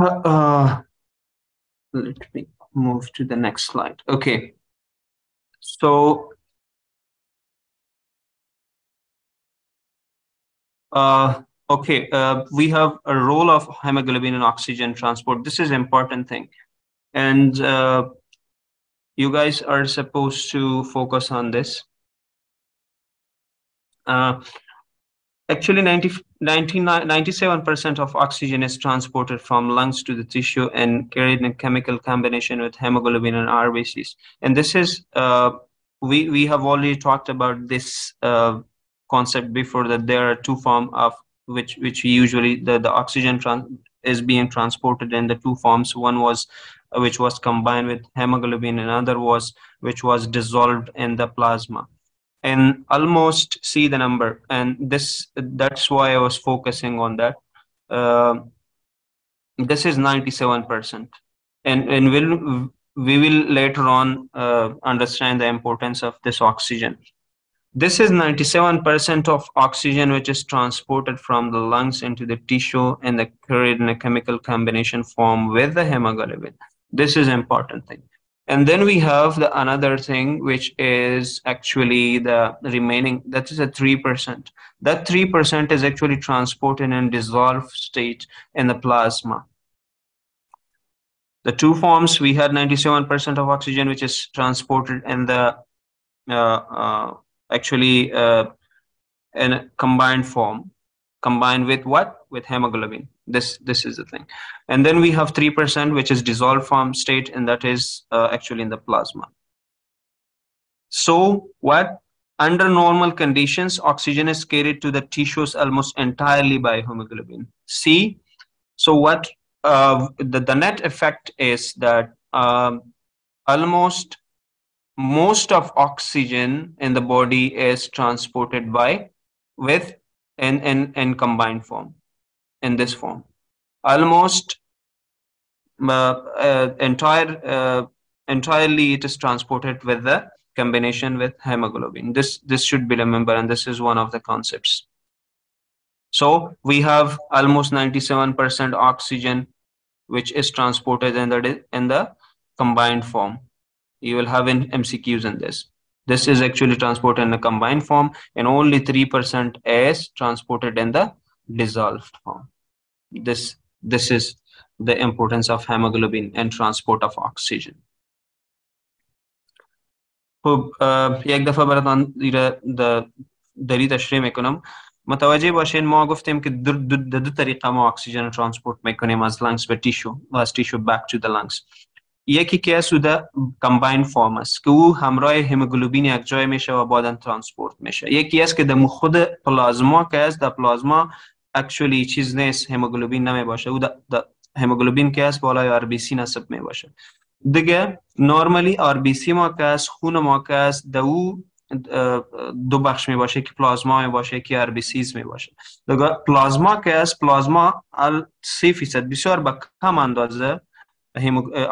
uh, let me move to the next slide. Okay. So, uh, okay, uh, we have a role of hemoglobin in oxygen transport. This is important thing. And uh, you guys are supposed to focus on this. Uh, Actually, 90, 97% of oxygen is transported from lungs to the tissue and carried in chemical combination with hemoglobin and RBCs. And this is, uh, we, we have already talked about this uh, concept before that there are two forms of which, which usually the, the oxygen is being transported in the two forms. One was which was combined with hemoglobin another was which was dissolved in the plasma and almost see the number. And this that's why i was focusing on that. Uh, this is 97% and and we'll we will later on uh, understand the importance of this oxygen. This is 97% of oxygen which is transported from the lungs into the tissue and the carried in a chemical combination form with the hemoglobin. This is important thing and then we have the another thing which is actually the remaining that is a 3% that 3% is actually transported in dissolved state in the plasma. The two forms we had 97% of oxygen which is transported in the uh, uh, actually uh, in a combined form. Combined with what? With hemoglobin this this is the thing. And then we have 3% which is dissolved form state and that is uh, actually in the plasma. So what? Under normal conditions oxygen is carried to the tissues almost entirely by hemoglobin. C so what uh, the, the net effect is that um, almost most of oxygen in the body is transported by with in, in, in combined form in this form. Almost uh, entire uh, entirely it is transported with the combination with hemoglobin. This this should be remembered, and this is one of the concepts. So we have almost 97% oxygen, which is transported in the in the combined form. You will have in MCQs in this. This is actually transported in a combined form, and only 3% is transported in the dissolved form. This, this is the importance of hemoglobin and transport of oxygen. خب یک دفعه براتان داری تشریح میکنم متوجه باشین ما گفتیم که دو, دو, دو, دو طریقه ما oxygen ترانسپورت میکنیم از lungs به تیشو و از تیشو بک تو د لنگز یکی که سوده کمباین فرم است که او همراه هموگلوبین یک جای میشه و بعدا ترانسپورت میشه یکی است که در خود پلازما که است در پلازما اکچولی چیز نیست هموگلوبین نمی باشه او در هموگلوبین که است بالای آر بی سی نصب دیگه نورمالی آر بی سی ما که خون ما که است دو بخش می باشه که پلازما می باشه که آر بی سیز می باشه دیگه پلازما که است پلازما سی فیصد بسیار به کم اندازه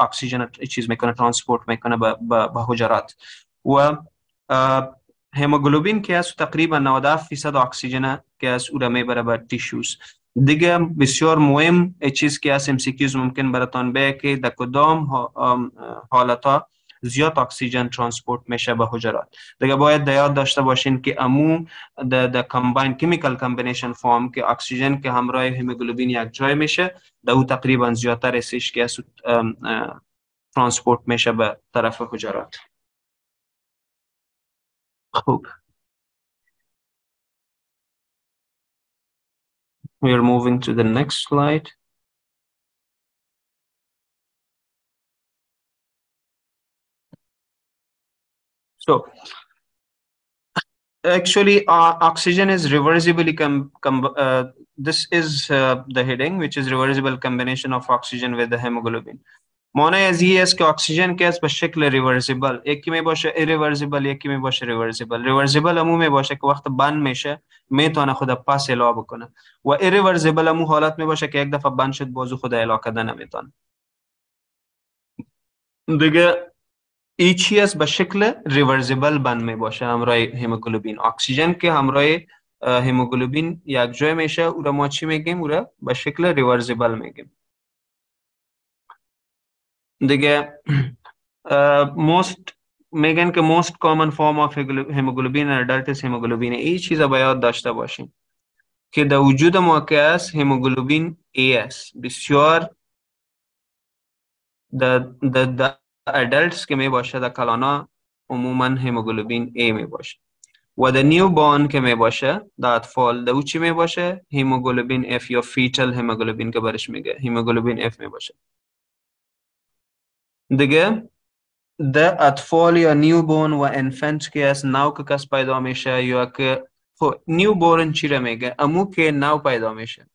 اکسیژن چیز میکنه ترانسپورت میکنه به حجرات و هموگلوبین که از تقریبا 97 فیصد اکسیژن که از او را می‌بره به تیشوز دیگه بسیار مهم چیز که از امسیکیوز ممکن براتان به که در کدام حالتا زیاد اکسیژن ترانسپورت میشه به حجرات دیگه باید دیاد داشته باشین که امو د کمباین کیمیکل کمبینیشن فرم که اکسیژن که همراه هیموگلوبین یک جای میشه در او تقریبا زیادتر استش که ترانسپورت میشه به طرف حجرات hope. We are moving to the next slide. So actually uh, oxygen is reversibly com, com uh, this is uh, the heading which is reversible combination of oxygen with the hemoglobin معنی is an است که oxygen که است به شکل reversible یکی می باشه ایریورسیبل یکی می باشه reversible reversible همون می باشه که وقت بند میشه می‌تونه خود پس الا بکنه. و ایریورسیبل همون حالت می باشه که یک دفعه بند شد بازو خود الا کردن نمی‌تونه. دیگه ای چیز به شکل ریورزیبل بند می باشه همراه هموگلوبین. اکسیژن که همراه هموگلوبین یک جای میشه او را ما چی میگیم؟ او را به شکل ریورزیبل میگیم. دیگه موست میگن که most common form of hemoglobin adult است هموگلوبین ای چیز با یاد داشته باشیم که در وجود ما که است هموگلوبین ای است. بسیار در در که می باشه در کلانا عموما هموگلوبین ای می باشه و در نیو بان که می باشه در اطفال، در او چی می باشه هموگلوبین یا فیتل هموگلوبین که برش میگه هموگلوبین اف می باشه دیگه د اطفال یا نیو بورن و انفنت که از ناو که کس پیدا میشه یا که خب نیو بورن چی را میگه امو که ناو پیدا میشه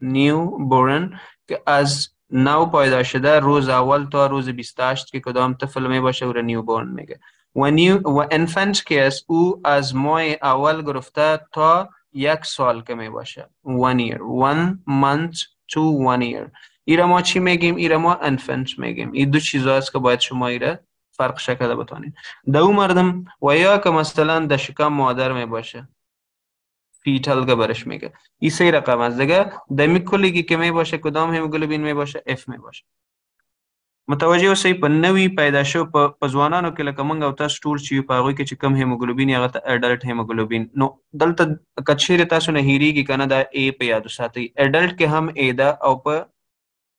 نیو بورن که از ناو پیدا شده روز اول تا روز 28 که کدام طفل می باشه او را نیو بورن میگه و نیو و انفنت که از او از ماه اول گرفته تا یک سال که می باشه one year one month to one year ایره ما چی میگیم ایره ما انفنت میگیم این دو چیز هست که باید شما ایره فرق شکل بتانید دو مردم و یا که مثلا در شکم مادر می باشه. فیتل که برش میگه. این سه رقم است دیگه دمی کلیگی که می باشه کدام هموگلوبین می باشه؟ اف می باشه. متوجه اوسئ په نوی پیدا شو په ځوانانو کې لکه موږ او تاسو ټول چې په هغوی کې چې کم هیموګلوبین هغه ته اډلټ هیموګلوبین نو دلته کچیر تاسو نه هیریږي کنه دا ا په یاد ساتي اډلټ کې هم ا دا او په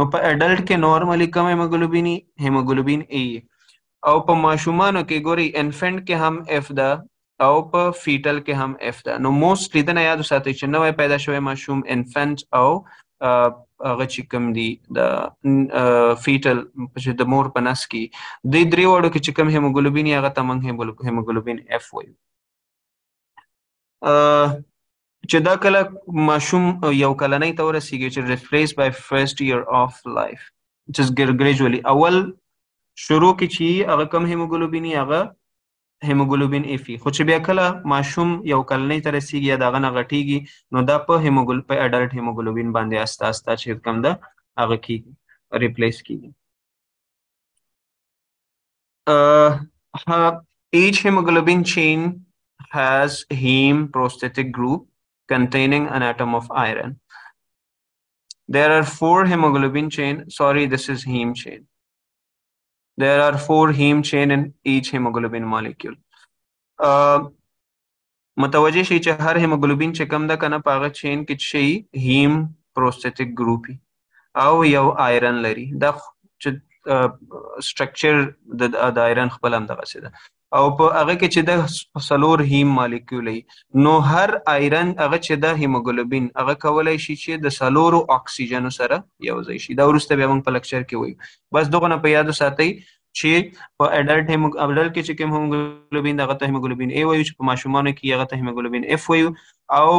نو په اډلټ کې نورمالي کم هیموګلوبینی هیموګلوبین ای او په ماشومانو کې ګوري انفنت کې هم اف ده او په فیټل کې هم اف ده نو موستلی دا نه یاد ساتئ چې نوې پیدا شوی ماشوم انفنت او هغه چې کوم دی د فیټل چې د مور په نس کې د درې وړو کې چې کوم هیموګلوبین هغه تمنګ هیموګلوبین اف وایو چې دا کله ماشوم یو کلنۍ ته ورسیږي چې replace by first year of life چې ګریجوالي اول شروع کې چې هغه کم هیموګلوبین هغه هیموګلوبین افي خو چې بیا کله ماشوم یو کلنۍ ته رسیږي یا دغه نه غټیږي نو دا په هیموګل په اډلټ هیموګلوبین باندې استا استا چې کم ده هغه کیږي ریپلیس کیږي. uh, each hemoglobin chain has heme prosthetic group containing an atom of iron. There are four hemoglobin chain. Sorry, this is heme chain. There are four heme chain in each hemoglobin molecule. Uh, متوجه شي چې هر haemoglobin چې کم ده کنه پاغه چین کې شي هیم پروستاتیک ګروپ او یو آیرن لري دا چې سټرکچر د آیرن خپل هم دغه څه ده او په هغه کې چې د سلور هیم مالیکول نو هر آیرن هغه چې د هیموګلوبین هغه کولای شي چې د سلور اکسیجن سره یو ځای شي. دا ورسته بیا موږ په لیکچر کې وایو. بس دغه نه په یاد ساتئ چې په اډلټ هیمو اډلټ کې چې کوم هیموګلوبین دغه ته هیموګلوبین ای وایو چې په ماشومانو کې هغه ته هیموګلوبین اف وایو. او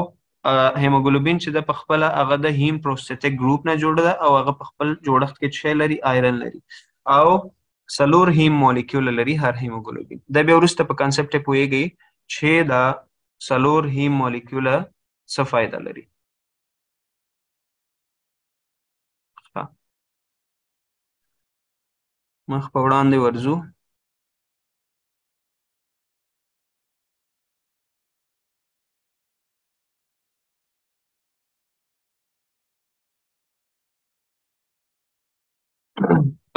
هیموګلوبین چې د خپل هغه د هیم پروستاتیک ګروپ نه جوړ ده او هغه په خپل جوړښت کې چې لري؟ آیرن لري. او سلور هیم مالیکول لري هر هیموګلوبین. دا بیا ورسته په کانسپټ پوهیږي چې دا سلور هیم مالیکول څه فائدہ لري. مخ په وړاندې ورځو.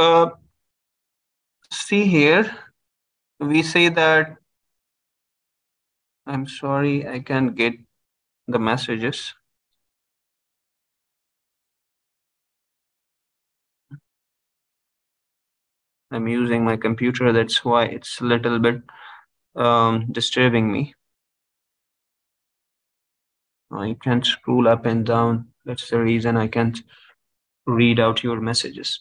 uh, see here, we say that, I'm sorry, I can't get the messages. I'm using my computer, that's why it's a little bit um, disturbing me. I can't scroll up and down. That's the reason I can't read out your messages.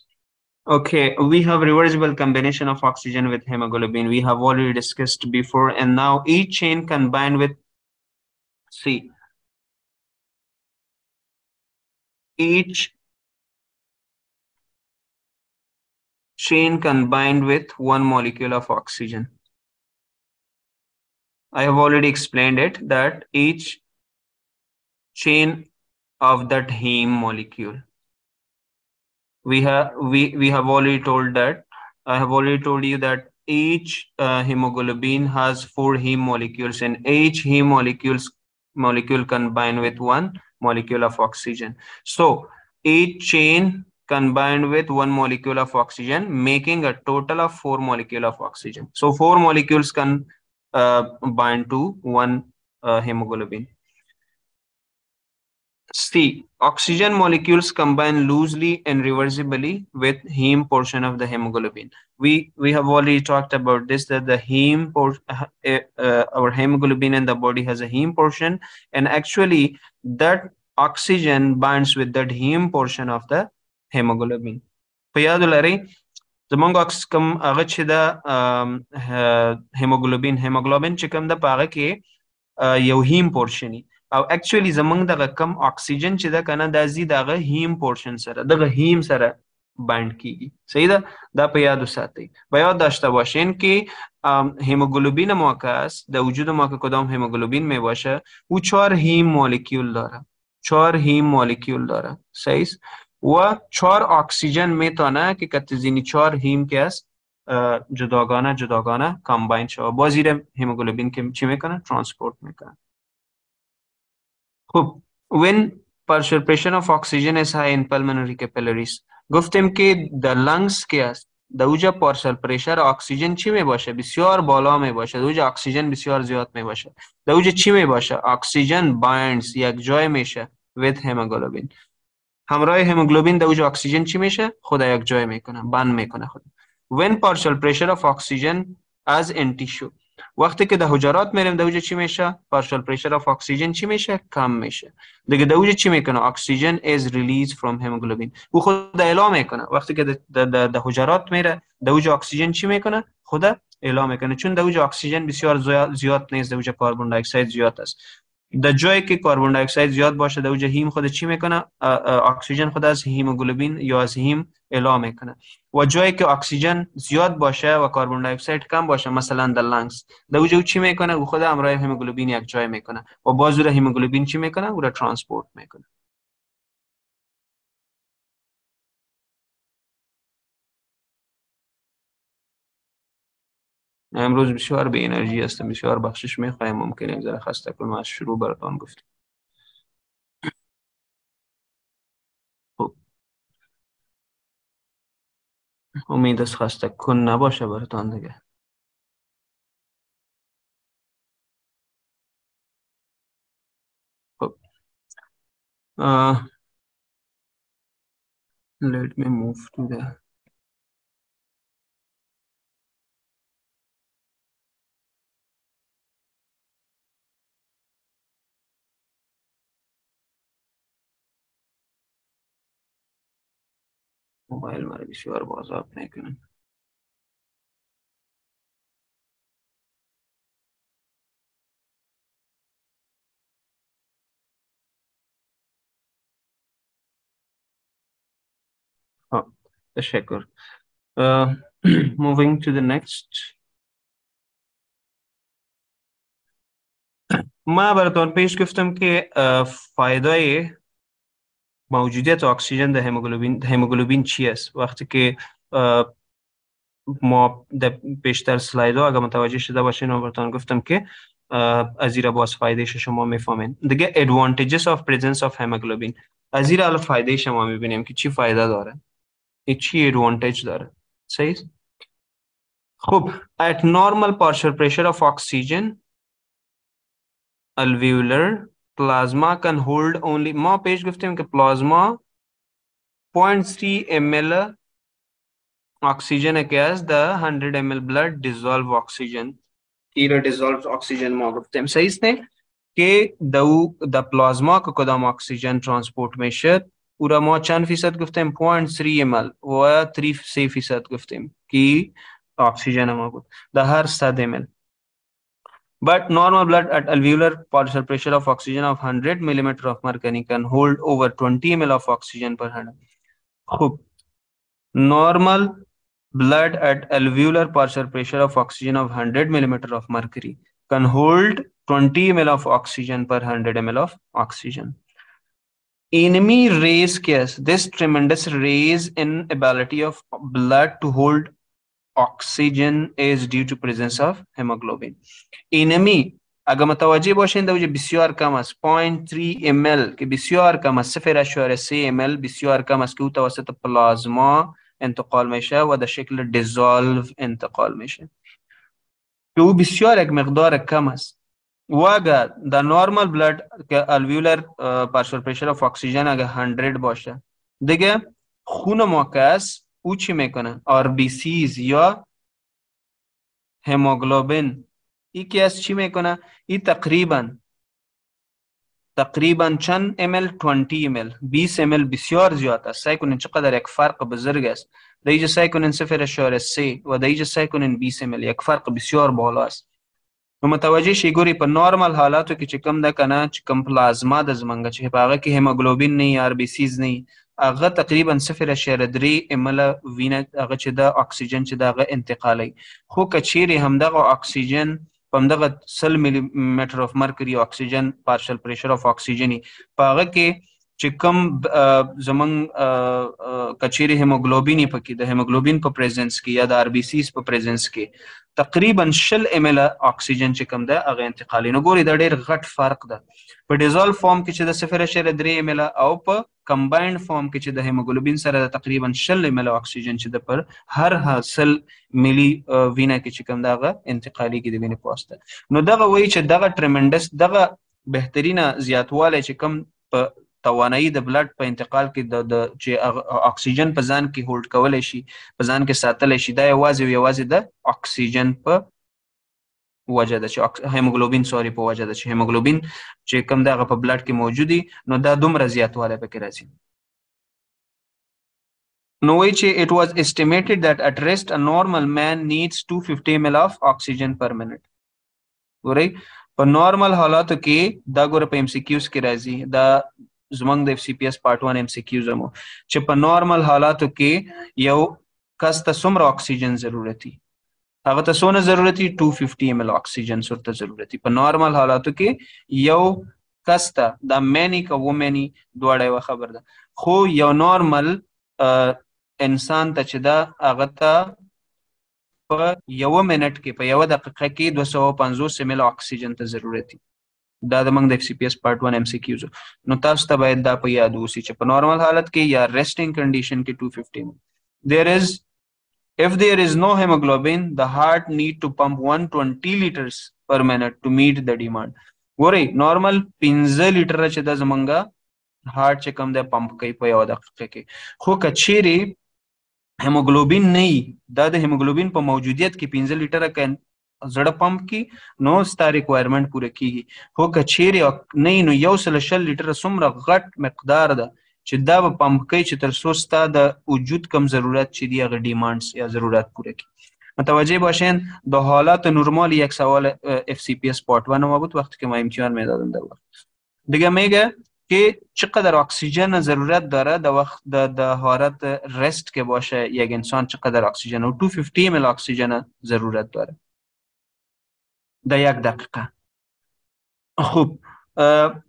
Okay, we have reversible combination of oxygen with hemoglobin. We have already discussed before, and now each chain combined with C. Each chain combined with one molecule of oxygen. I have already explained it that each chain of that heme molecule we have we we have already told that i have already told you that each uh, hemoglobin has four heme molecules and each heme molecules molecule combine with one molecule of oxygen so each chain combined with one molecule of oxygen, making a total of four molecule of oxygen. So four molecules can uh, bind to one uh, hemoglobin. C. Oxygen molecules combine loosely and reversibly with heme portion of the hemoglobin. We we have already talked about this that the heme por uh, uh, our hemoglobin in the body has a heme portion, and actually that oxygen binds with that heme portion of the hemoglobin. په یاد لرئ زمونږ اکس کوم هغه چې د haemoglobin haemoglobin چې کوم د پاغه کې you هیم پورشنی O actually زمونږ دغه کم اکسیجن چې دا کنه د زی دغه هیم پورشن سره، دغه هیم سره بایند کیږي. صحیح ده؟ دا په یاد وساتئ به یاد داشته باشین که هیموگلوبین موکس در وجود ما که کدام هیموگلوبین می باشه؟ او چهار هیم مولکیول داره. چهار هیم مولکیول داره. صحیح؟ و چهار اکسیژن میتونه که کتزینی چهار هیم که است جداگانه جداگانه کامباین شوه. با زیر هیموگلوبین که چی میکنه؟ ترانسپورت میکنه. When partial pressure of oxygen is high in pulmonary capillaries گفتیم که در لنگز که است در اوجا پارشل پریشر اکسیژن چی می باشه؟ بسیار بالا می باشه. در اوجا اکسیژن بسیار زیاد می باشه. در اوجا چی می باشه؟ اکسیژن بایندز یک جای میشه with hemoglobin. همراه هموگلوبین در اوج اکسیژن چی میشه؟ خود یک جای میکنه، بند میکنه خود when partial pressure of oxygen as in tissue. وقتی که در حجرات میریم اوج چی میشه؟ partial pressure of oxygen چی میشه؟ کم میشه. دیگه اوج چی می‌کنه؟ اکسیژن is released from hemoglobin. او خود اعلام می‌کنه. وقتی که در حجرات میره در اوج اکسیژن چی می‌کنه؟ خود اعلام می‌کنه. چون در اوج اکسیژن بسیار زیاد نیست در اوج کربن دی اکساید زیاد است. در جایی که کربن دی اکساید زیاد باشه در اوج هیم خود چی می‌کنه؟ اکسیژن خود از هیموگلوبین یا از هیم اعلام می‌کنه. و جایی که اکسیژن زیاد باشه و کربن دی اکساید کم باشه مثلا در لنگز در اوج چی می‌کنه؟ او خود همراه هیموگلوبین یک جای می‌کنه. و باز رو هیموگلوبین چی می‌کنه؟ او را ترانسپورت می‌کنه. امروز بسیار به انرژی هستم بسیار بخشش می‌خوایم. ممکنه ذره خسته کنم از شروع براتان گفتم. خب. امید از خسته کن نباشه براتان دیگه. خب. let me move to the mobile مرا بسیار بازاب میکنن تشکر moving to the next. ما براتون پیش گفتم که فایده موجودیت اکسیژن در هموگلوبین هموگلوبین چی است؟ وقتی که ما در بیشتر سلاید اگر متوجه شده باشین و براتون گفتم که از زیر باز فایده شما میفهمین. دیگه advantages of presence of hemoglobin. از زیر الان فایده شما میبینیم که چی فایده داره؟ چی advantage داره؟ صحیح؟ خب، at normal partial pressure of oxygen alveolar plasma can hold only ما پیش گفتیم که plasma 0.3 ml oxygen against the 100 ml blood dissolve oxygen. Either dissolved oxygen ما گفتیم صحیح است که دو د پلازما که کدام اکسیژن ترانسپورت میشه پورا ما چند فیصد گفتیم 0.3 ml و 3 فیصد گفتیم که اکسیژن ما بود در هر 100 ml But normal blood at alveolar partial pressure of oxygen of 100 millimeter of mercury can hold over 20 ml of oxygen per 100. Normal blood at alveolar partial pressure of oxygen of 100 millimeter of mercury can hold 20 ml of oxygen per 100 ml of oxygen. Enemy raise case, this tremendous raise in ability of blood to hold oxygen is due to presence of hemoglobin. Enemy اگر متوجه باشین در بسیار کم است. 0.3 ml که بسیار کم است. 0.3 ml بسیار کم است که او توسط پلازما انتقال میشه و در شکل دیزالو انتقال میشه. که او بسیار یک مقدار کم است. و اگر در نورمال بلد که alveolar partial pressure of oxygen اگر 100 باشه. دیگه خون ما که است او چی میکنه آر بی سیز یا هموگلوبین ای که از چی میکنه؟ ای تقریبا تقریبا چند ال 20 ال 20 ال بسیار زیاد است. سعی کنین چقدر یک فرق بزرگ است. در اینجا سعی کنین 0.3 و در اینجا سعی کنین 20 ال یک فرق بسیار بالا است. نو متوجه شي ګوري په نارمل حالاتو کې چې کم د کنه چې کم پلازما د زمنګ چې په هغه کې هیموګلوبین نه آر بي سیز نه هغه تقریبا 0.3 ام ال وینه هغه چې د اکسیجن چې دغه انتقالي خو کچيري هم دغه اکسیجن په دغه 100 millimetre of mercury oxygen partial pressure of oxygen په هغه کې چې کم زمون کچيري هیموګلوبین په کې د هیموګلوبین په پریزنس کې یا د آر بي سیز په پریزنس کې تقریبا شل ام ال اکسیجن چې کوم ده هغه انتقالي نو ګوري دا ډېر غټ فرق ده. په ډیزولف فارم کې چې د 0.3 ام ال او په کمباینډ فارم کې چې د هیموګلوبین سره تقریبا شل ام ال اکسیجن چې د پر هر حاصل ملي وینا کې چې کوم ده هغه انتقالي کې د وینې پوسټ نو دغه وایي چې دغه ټریمنډس دغه بهترینه زیاتواله چې کوم په توانایی د بلډ په انتقال کې د چې اکسیجن په ځان کې هولډ کولای شي په ځان کې ساتل شي دا یوازې یوازې د اکسیجن په وجه ده چې هیموګلوبین سوري په وجه ده چې هیموګلوبین چې کوم دغه په بلډ کې موجودي نو دا دومره زیاتواله پکې راځي. نو وی چې it was estimated that at rest a normal man needs 250 ml of oxygen per minute. ګورئ په نارمل حالاتو کې دا ګوره په ام سی کیوز کې راځي دا زمنګ د اف سی پی اس پارت 1 ام سی کیو زمو چې په نارمل حالاتو کې یو کس ته څومره اکسیجن ضرورت دی هغه ته څونه ضرورت دی 250 ام ال اکسیجن سره ضرورت دی په نارمل حالاتو کې یو کس ته دا مینی کا وومنی دواړه یو خبر ده خو یو نارمل انسان ته چې دا هغه ته په یو منټ کې په یو دقیقه کې 250 مل اکسیجن ته ضرورت دی دا د موږ د اف سی پی اس پارت 1 ام سی کیوز نو تاسو ته باید دا په یاد اوسئ چې په نارمل حالت کې یا ریسټینګ کنډیشن کې 250 there is if there is no hemoglobin the heart need to pump 120 liters per minute to meet the demand. ګورئ نارمل 15 لیټر چې د زمونږه هارت چې کم دی پمپ کوي په یو دقیقه کې خو کچيري هیموګلوبین نه دا د هیموګلوبین په موجودیت کې 15 لیټر زړه پمپ کی نو ستا ریکوایرمنٹ پوره کیږي خو کچېری نه نو یو سل شل لیټر سمره غټ مقدار ده چې دا په پمپ کوي چې تر څو ستا د وجود کم ضرورت چې دی هغه ډیمانډز یا ضرورت پوره کړي. متوجه باشین د حالات نرمال یک سوال اف سی پی اس پارت 1 ما بود وقتی که ما امتحان میدادم در وقت دیگه میگه که چقدر اکسیژن ضرورت داره در وقت در حالت رست که باشه یک انسان چقدر اکسیژن و 250 مل اکسیژن ضرورت داره. در یک دقیقه. خوب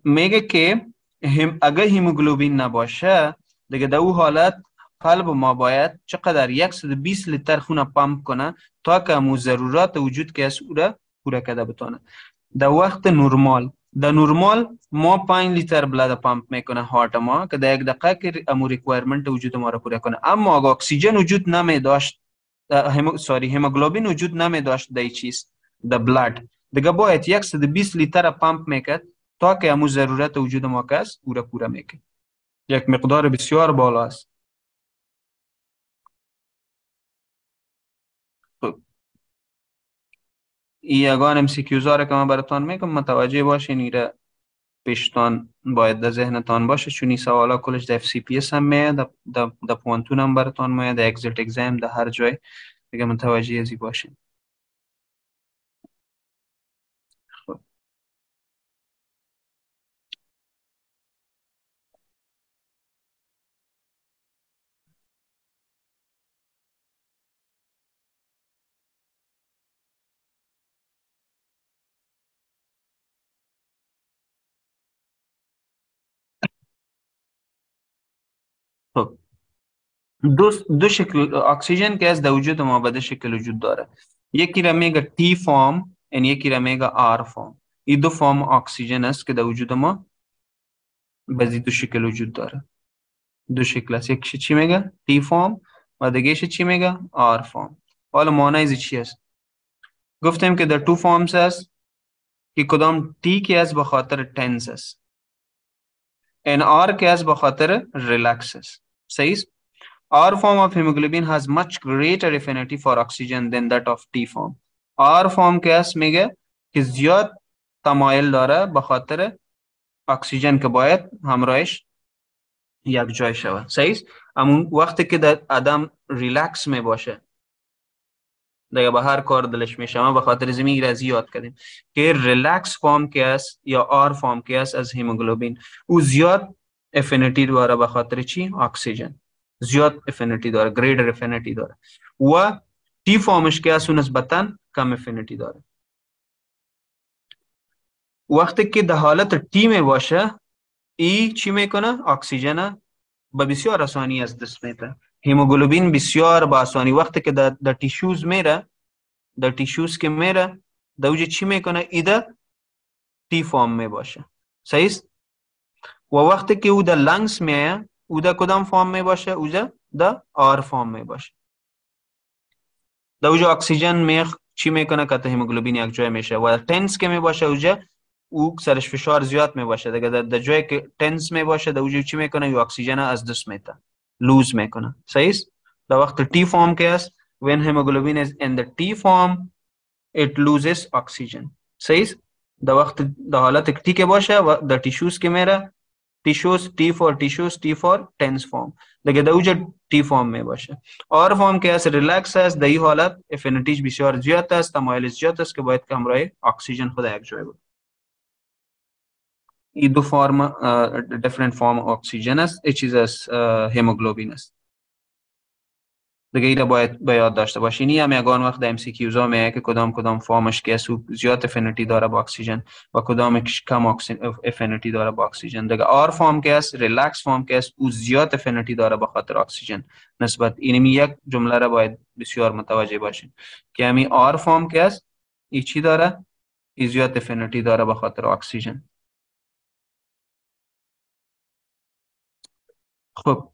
میگه که هم اگر هیموگلوبین نباشه دیگه در او حالت قلب ما باید چقدر 120 لیتر خون پمپ کنه تا که امو ضرورات وجود که از او را پوره کده بتانه در وقت نرمال در نرمال ما 5 لیتر بلد پمپ می‌کنه هارت ما که در یک دقیقه که امو ریکوایرمنت وجود ما را پوره کنه. اما اگر اکسیژن وجود نمی داشت هم... ساری هیموگلوبین وجود نمی داشت در چیز د بلاد. دیگه باید یک سد 20 لیتر پمپ می‌کرد. تا که امو ضرورت وجود ما کس او را پوره می‌کرد یک مقدار بسیار بالا است. ای یگان ام کیوزار که من براتان میگم متوجه باشین ایره پیشتان باید در ذهنتان باشه چون این سوالا کلش در سی پی اس هم میاد در پوانتون هم براتان میاد در اگزیت اگزام در هر جای. دیگه متوجه ازی باشین. دو دو شکل اکسیژن گیس در وجود ما به شکل وجود داره. یکی را میگه تی فرم یعنی یکی را میگه آر فرم این دو فرم اکسیژن است که در وجود ما به دو شکل وجود داره. دو شکل است. یکیش چی میگه؟ تی فرم و دیگهش چی میگه؟ آر فرم حالا معنی چی است؟ گفتیم که در تو فرمز است. که کدام تی که است به خاطر تنس است. ان آر که است به خاطر ریلکس است. صحیح؟ است R form of hemoglobin has much greater affinity for oxygen than that of T form. R form کے اس میگه که زیاد تمایل داره به خاطر اکسیژن که باید همراهش یک جای شود صحیح اما وقتی که در آدم ریلکس می باشه دیگه به هر کار دلش میشه ما به خاطر زمین را یاد کردیم که ریلکس فارم که است یا آر فارم که است از هیموگلوبین او زیاد افینیتی داره به خاطر چی اکسیژن زیاد افینیتی داره گریتر افینیتی داره. و تی فارمش که است نسبتا کم افینیتی داره. وقتی که در حالت تی می باشه ای چی میکنه؟ اکسیژن به بسیار آسانی از دست میده. هیموگلوبین بسیار با آسانی. وقتی که در تیشوز میره در تیشوز که میره در اوجه چی میکنه؟ ایده تی فارم می باشه. صحیح و وقتی که او در لنگس میایه او در کدام فارم می باشه اوجه در آر فارم می باشه در اوجه اکسیژن میخ چی میکنه که هیموگلوبین یک جای میشه و تنس که می باشه اوجه او سرش فشار زیاد می باشه دیگه در جایی که تنس می باشه در وجود چی میکنه یو اکسیژن از دست میته لوز میکنه صحیح است در وقت تی فرم که است when hemoglobin is in the T form it loses oxygen. صحیح است در وقت در حالت تی که باشه و در تیشوز که میره تیشوز تی فور تیشوز تی فور تنس فرم دیگه در وجود جی تی فرم می باشه آر فرم که است ریلکس است در این حالت افینیتیش بسیار زیاد است تمایل زیاد است که باید که همراه اکسیژن خود یک جای بود این دو فرم different form oxygen است یک چیز از هیموگلوبین است دیگه ایره باید باید داشته باشین این هم یگان وقت در MCQs ها میگه که کدام کدام فرمش که زیاد افینیتی داره با اکسیژن و کدام کم افینیتی داره با اکسیژن دیگه آر فرم که است ریلکس فرم که است او زیاد افینیتی داره با خاطر اکسیژن نسبت این یک جمله را باید بسیار متوجه باشین. که همین آر فرم که است این چی داره؟ این زیاد افینیتی داره با خاطر اکسیژن خب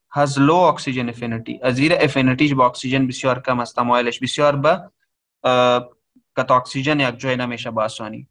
has low oxygen affinity. Azira affinity با oxygen بسیار کم است تمایلش بسیار به کت اکسیژن یک جای نمیشه با آسانی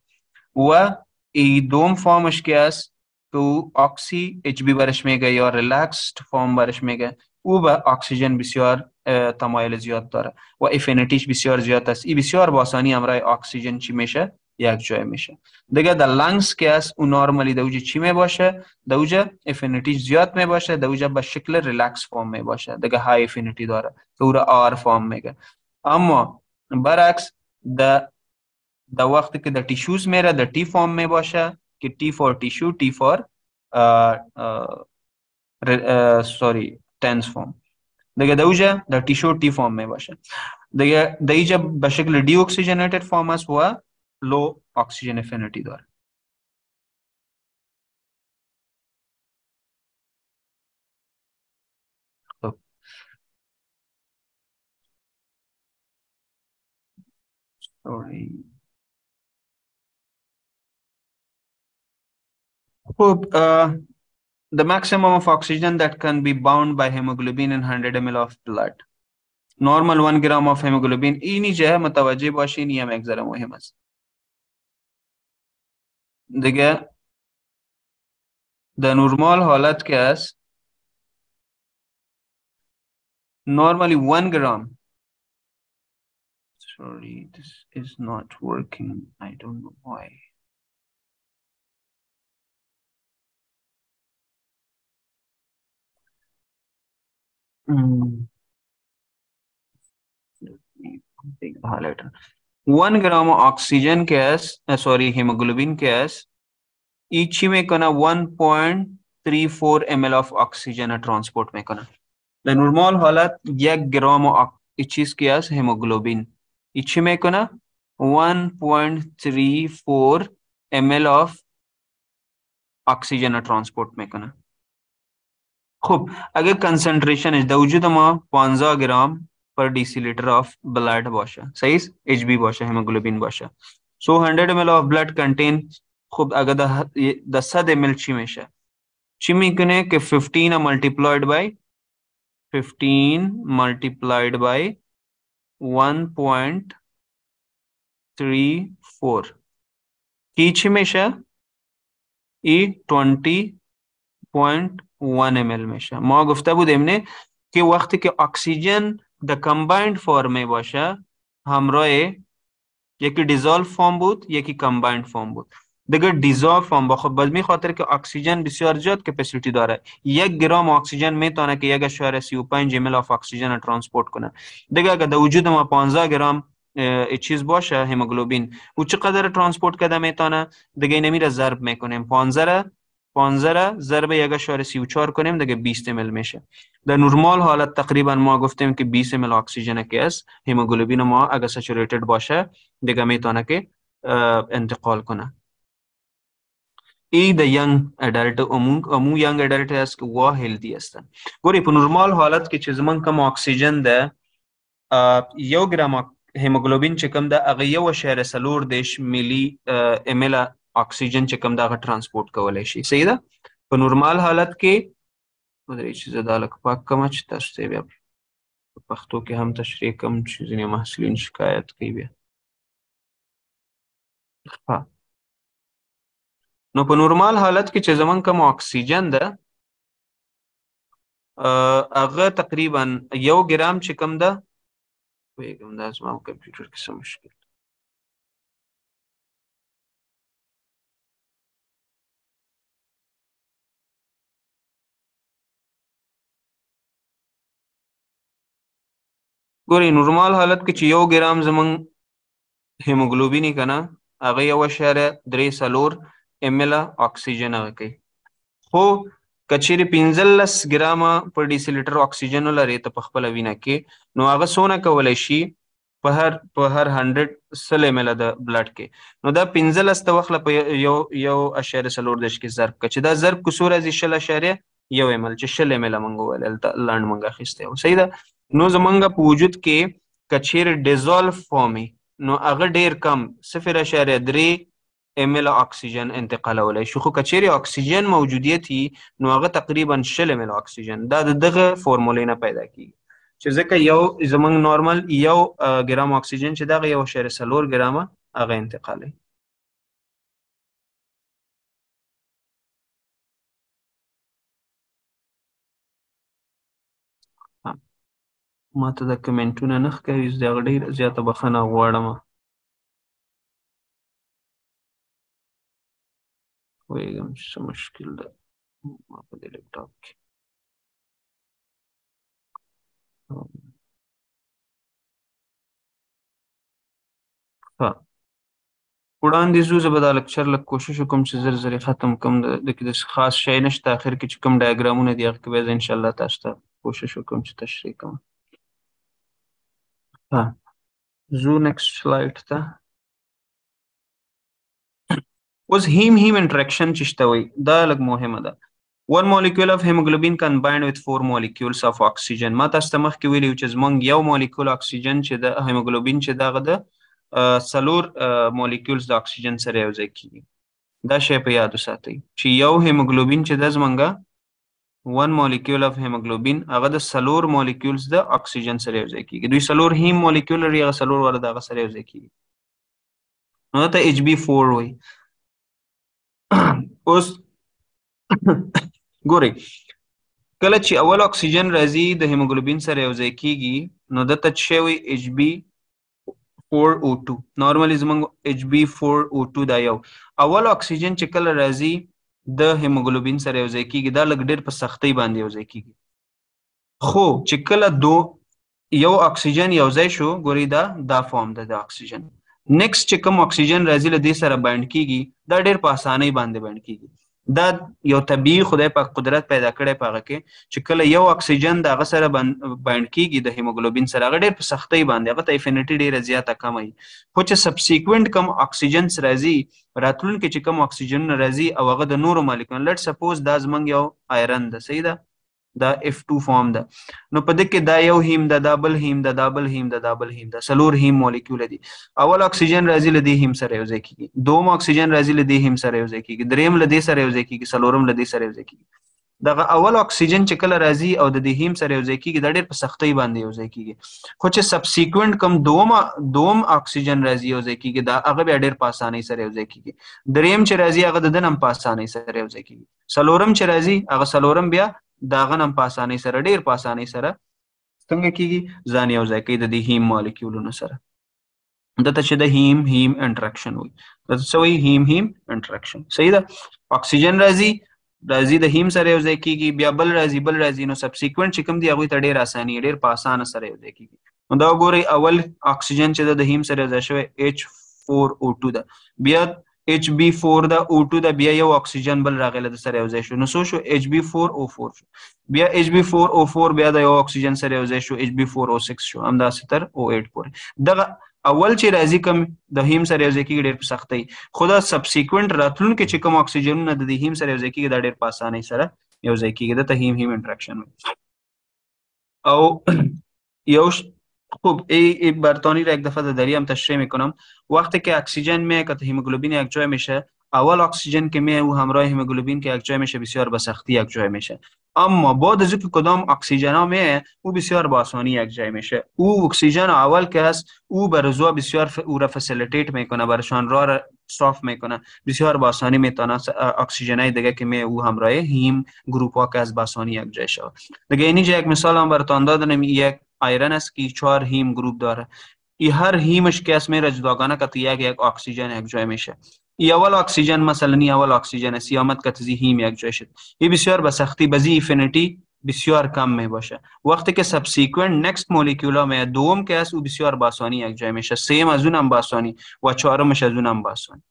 و ای دوم فرمش که است تو اکسی اچ بی برش میگه یا ریلکسد فرم برش میگه او به اکسیژن بسیار تمایل زیاد داره و افینیتیش بسیار زیاد است ای بسیار با آسانی امرای اکسیژن چی میشه یک جای میشه. دیگه در لنگس که است اون نارمالی دوجه چی می باشه دوجه افینیتی زیاد می باشه دوجه به شکل ریلکس فرم می باشه دیگه های افینیتی داره. که او را آر فرم میگه. اما برعکس در در وقتی که در تیشوز میره، در تی فرم می باشه که تی فور تیشو تی فور سوری تنس فرم دیگه دوجه در تیشو تی فرم می باشه دیگه دیجه به شکل دی اکسیژنیتد فرم است و low oxygen affinity داره خب sorry خب uh, the maximum of oxygen that can be bound by hemoglobin in 100 ml of blood normal 1 gram of hemoglobin اینی جه متوجه باشین این هم یک ذره مهم است دیگه در نورمال حالت که است normally one gram sorry this is not working I don't know why mm. take the highlighter One gram oxygen case sorry haemoglobin کیس ایچی میں کنا one point three four M L of oxygen transport میں کنا. Normal حالت یک gram ایچیس کیس ہیموگلوبین ایچی میں کنا one point three four M L of oxygen transport میں کنا. خوب، اگر کنسنٹریشن اس دوجود ما پانزا gram per decilitre of blood واشا size H B واشا ہیموگلوبین واشا سو hundred M L of blood contain خوب اگر دسد ایم ایل چی میشا چی می کنے کہ fifteen are multiplied by fifteen multiplied by one point three four کی چی میشا ای twenty point one M L میشا ما گفتہ بود ایم امنه که وقتی که آکسیجن د کمباینڈ فارم باشه همراه یکی دیزالو فارم بود یکی کمباینڈ فارم بود دیگه دیزالو فارم با خب بلمی خاطر که اکسیژن بسیار زیاد کپاسیتی داره یک گرام اکسیژن می‌تونه که یک اشاره سی و پنج مل آف اکسیژن ترانسپورت کنه دیگه اگر در وجود ما 15 گرام چیز باشه هموگلوبین او چقدر ترانسپورت کرده می‌تونه دیگه نمیره ضرب می‌کنیم 15 15 را ضرب یک اشاره 34 کنیم دیگه 20 مل میشه. در نرمال حالت تقریبا ما گفتیم که 20 مل اکسیژن که است هموگلوبین ما اگر سچوریتد باشه دیگه میتونه که انتقال کنه. ای د ینگ اډلټ امو امو ینگ اډلټ اس که وا هیلدی هستن. ګوري په نورمال حالت کې چې زمون کم اکسیجن ده یو ګرام هیموګلوبین چې کم ده هغه یو شهر سلور دیش ملي ام ال اکسیجن چې کم دا ترانسپورت کولای شي صحیح ده په نورمال حالت کې درې چې زدا لک پاک کم چې تاسو ته بیا په پښتو کې هم تشریح کم چې ځینې محصلین شکایت کوي بیا ها نو په نورمال حالت کې چې زمون کم اکسیجن ده هغه تقریبا یو ګرام چې کم ده وایګم دا زما کمپیوټر کې څه مشکل ګوري نورمال حالت کې چې یو ګرام زمون هیموګلوبین کنه هغه یو اشاره درې سلور ام ال اکسیجن هغه کوي. خو کچېری 15 ګرام پر ډیسی لیټر اکسیجن لري ته په خپل وینه کې نو هغه سونه کولای شي په هر په هر 100 سل ام ال د بلډ کې. نو دا 15 ست وخت په یو یو اشاره سلور دش کې ضرب کچې دا ضرب کو سورې ز شل اشاره یو ام ال چې شل ام ال منغو ول لاند منغه خسته صحیح ده نو زمونږ په وجود کې کچیر ډیزولف فارمي نو هغه ډیر کم 0.3 ام ال اکسیجن انتقالولای شو خو کچیر اکسیجن موجودیت نو هغه تقریبا 6 ام ال اکسیجن دا دغه فارمولې نه پیدا کیږي. چې ځکه یو زمونږ نورمال یو ګرام اکسیجن چې دغه یو شری سلور ګرامه هغه انتقالوي ما ته د کمنټونه نه ښکاري زه دغه ډېره زیاته بخښنه غواړم. پوهېږم چې څه مشکل ده. ما په دې لیپټاپ کې. ښه. وړاندې ځو زه به دا لکچر لږ کوشش وکړم چې زر زر ختم کړم د کې د خاص شی نشته. اخر کې چې کوم ډایګرامونه دي هغه کې به زه انشاءالله تاسو ته کوشش وکړم چې تشریح کړم زو next slide ته اوس هیم هیم انټریکشن چې شته وي دا لږ مهمه ده one molecule of hemoglobin combined with four molecules of oxygen. ما تاسو ته مخکې ویلي چې زمونږ یو molecule oxygen چې د hemoglobin چې دغه د سلور molecules د oxygen سره یو ځای کیږي دا شی په یاد وساتئ چې یو hemoglobin چې د زمونږه one molecule of hemoglobin هغه د سلور molecules د اکسیجن سره یو ځای کیږي دوی سلور هیم molecule لري هغه سلور ور د هغه سره یو ځای کیږي نو ته HB4 وای اوس ګوري کله چې اول اکسیجن راځي د هیموګلوبین سره یو ځای کیږي نو د ته شوی HB4O2 نارملی زمونږ HB4O2 دا یو اول اکسیجن چې کله راځي د هیموګلوبین سره یو ځای کیږي. دا لګ ډیر په سختۍ باندې یو ځای کیږي. خو چې کله دو یو اکسیجن یو ځای شو ګوري دا دا فارم ده د اکسیجن نیکسٹ چې کوم اکسیجن راځي له دې سره بایند کیږي دا ډیر په اسانۍ باندې بایند کیږي دا یو طبيعي خدای په قدرت پیدا کړی پاغه کې چې کله یو اکسیجن د غسر بایند کیږي د هیموګلوبین سره. هغه ډېر په سختۍ باندې هغه ته افینټی ډېر زیاته کم وي. خو چې سبسیکوینټ کم اکسیجن راځي راتلونکي چې کم اکسیجن راځي او هغه د نورو مالیکول لټ سپوز دا زمنګ یو آیرن ده. صحیح ده دا F2 فارم ده نو په دې کې دا یو هیم ده دا بل هیم ده دا بل هیم ده دا بل هیم ده سلور هیم مالیکول دي اول اکسیجن راځي لدی هیم سره یو ځای کیږي دوم اکسیجن راځي لدی هیم سره یو ځای کیږي دریم لدی سره یو ځای کیږي سلورم لدی سره یو ځای کیږي دغه اول اکسیجن چې کله راځي او د دې هیم سره یو ځای کیږي د ډېر په سختۍ باندې یو ځای کیږي خو چې سبسیکوینټ کم دوم دوم اکسیجن راځي یو ځای کیږي دا هغه بیا ډېر په اسانۍ سره یو ځای کیږي دریم چې راځي هغه د دنم په اسانۍ سره یو ځای کیږي سلورم چې راځي هغه سلورم بیا دا غنم په اسانۍ سره ډیر په اسانۍ سره څنګه کیږي ځان یو ځای کوي د دې هیم مالیکولونو سره. دته چې د هیم هیم انټراکشن وي دته څه وي هیم هیم انټراکشن صحیح ده؟ اکسیجن راځي راځي د هیم سره یو ځای کیږي بیا بل راځي بل راځي. نو سبسیکوینټ چې کوم دی هغه ته ډیر اساني ډیر په اسانه سره یو ځای کیږي نو دا وګورئ اول اکسیجن چې د هیم سره یو ځای شوی H4O2 ده. بیا ایچ بی 4 د او 2 د بیا یو اکسیجن بل راغله د سره یو ځای شو. نو سو شو؟ ایچ بی 4 او 4 شو. بیا ایچ بی 4 او 4 بیا د یو اکسیجن سره یو ځای شو ایچ بی 4 او 6 شو. همدا ستر او 8 پورې. دغه اول چې راځي کم د هیم سره یو ځای کې ډېر په سختۍ خو دا سبسیکوینت راتلونکو چې کوم اکسیجنونه د هیم سره یو ځای کې دا ډېر په اسانۍ سره یو ځای کې د هیم هیم انټریکشن او یو خوب این برتانی را یک دفعه دری هم تشریح می‌کنم. وقتی که اکسیژن می که هیموگلوبین یک جای میشه اول اکسیژن که می او همراه هیموگلوبین که یک جای میشه بسیار به سختی یک جای میشه. اما بعد از اینکه کدام اکسیژن ها می او بسیار با آسانی یک جای میشه. او اکسیژن اول که هست او بر رضوا بسیار او را فسیلیتیت می‌کنه برشان را صاف می‌کنه. بسیار با آسانی می‌تونه اکسیژن های دیگه که می او همراه هیم گروپ ها که از با آسانی یک جای شود. دیگه اینجا یک مثال هم براتون دادم یک آیرن است که چهار هیم گروپ داره ای هر هیمش که اسم جداگانه که یک یک اکسیژن یک جای میشه ای اول اکسیژن مثلا ای اول اکسیژن است آمد که تزی هیم یک جای شد بسیار بزی بسیار کم می باشه۔ وقتی که سبسیکوینت نکست مولکولا می دوم که است او بسیار باسانی یک جای میشه سیم از اونم باسانی۔ و چهارمش از Onam باسانی۔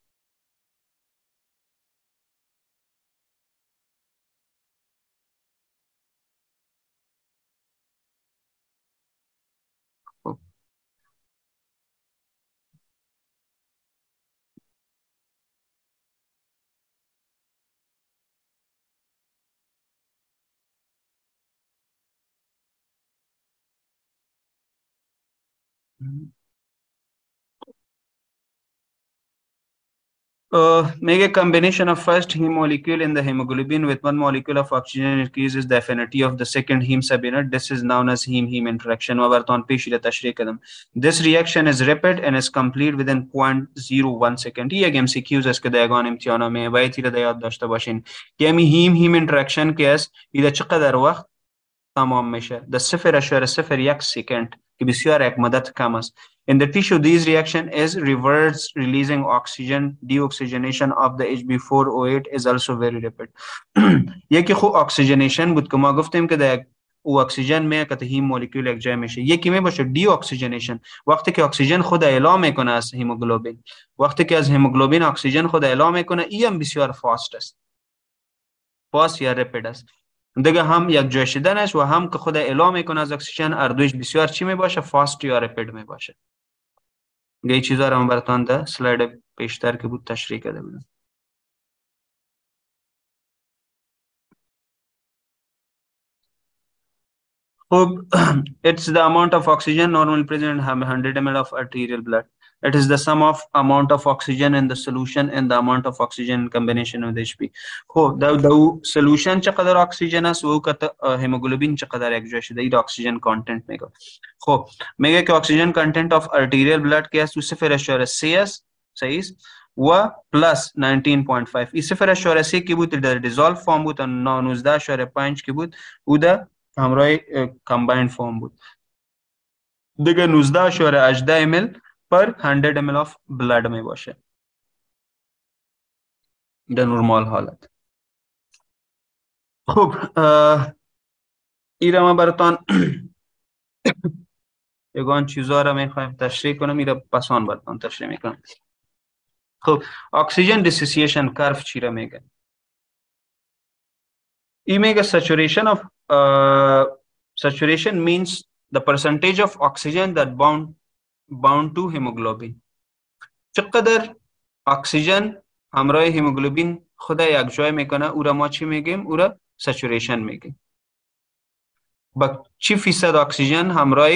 Uh, make a combination of first heme molecule in the hemoglobin with one molecule of oxygen increases the affinity of the second heme subunit. This is known as heme-heme interaction. This reaction is rapid and is complete within 0.01 second. یہ ایک MCQs اس کے دیگان امتیانوں میں ہے. بایتی رہ دیاد داشتا باشین. کہ ہمی heme-heme interaction کے یہ چقدر وقت تمام میشه. د صفر اشاره صفر یک سکند که بسیار یک مدت کم است. In the tissue, this reaction is reverse releasing oxygen. Deoxygenation of the HB4O8 is also very rapid. یکی خو اکسیژنیشن بود که ما گفتیم که در او اکسیژن می که هیم مولکول یک جای میشه. یکی می باشه دی اکسیژنیشن وقتی که اکسیژن خود اعلام میکنه از هیموگلوبین وقتی که از هیموگلوبین اکسیژن خود اعلام میکنه ای هم بسیار فاست است. فاست یا رپید است. دیگه هم یک جای شدنش و هم که خود اعلام میکنه از اکسیژن اردوش بسیار چی می باشه فاست یا رپید می باشه یہی چیزا را براتان ده. سلاید پیشتر که بود تشریح کرده بودم. خب it's the amount of oxygen normally present in 100 ml of arterial blood it is the sum of amount of oxygen in the solution and the amount of oxygen in combination with HP خب دا دا solution چقدر oxygen است و کت hemoglobin چقدر یک جای شده N oxygen content میگه خب میگه که oxygen content of arterial blood که است 0.3 است صحیح و پلس 19.5 این 0.3 کی بود در دیزولف فرم بود و 19.5 کی بود او در همراه کمبایند فرم بود دیگه 19.18 ml per 100 ml of blood میں باشه در نرمال حالت۔ خب ایرما براتان یگان چیزها را میخوایم تشریح کنم میره پسان برتان تشریح میکنم خب اکسیژن دیسوسییشن کرف چی را میگه ای میگه saturation of uh, saturation means the percentage of oxygen that bound bound to hemoglobin. چقدر اکسیژن همراه هیموگلوبین خدا یک جای میکنه، او را ما چی میگیم؟ او را سچوریشن میگیم. با چی فیصد اکسیژن همراه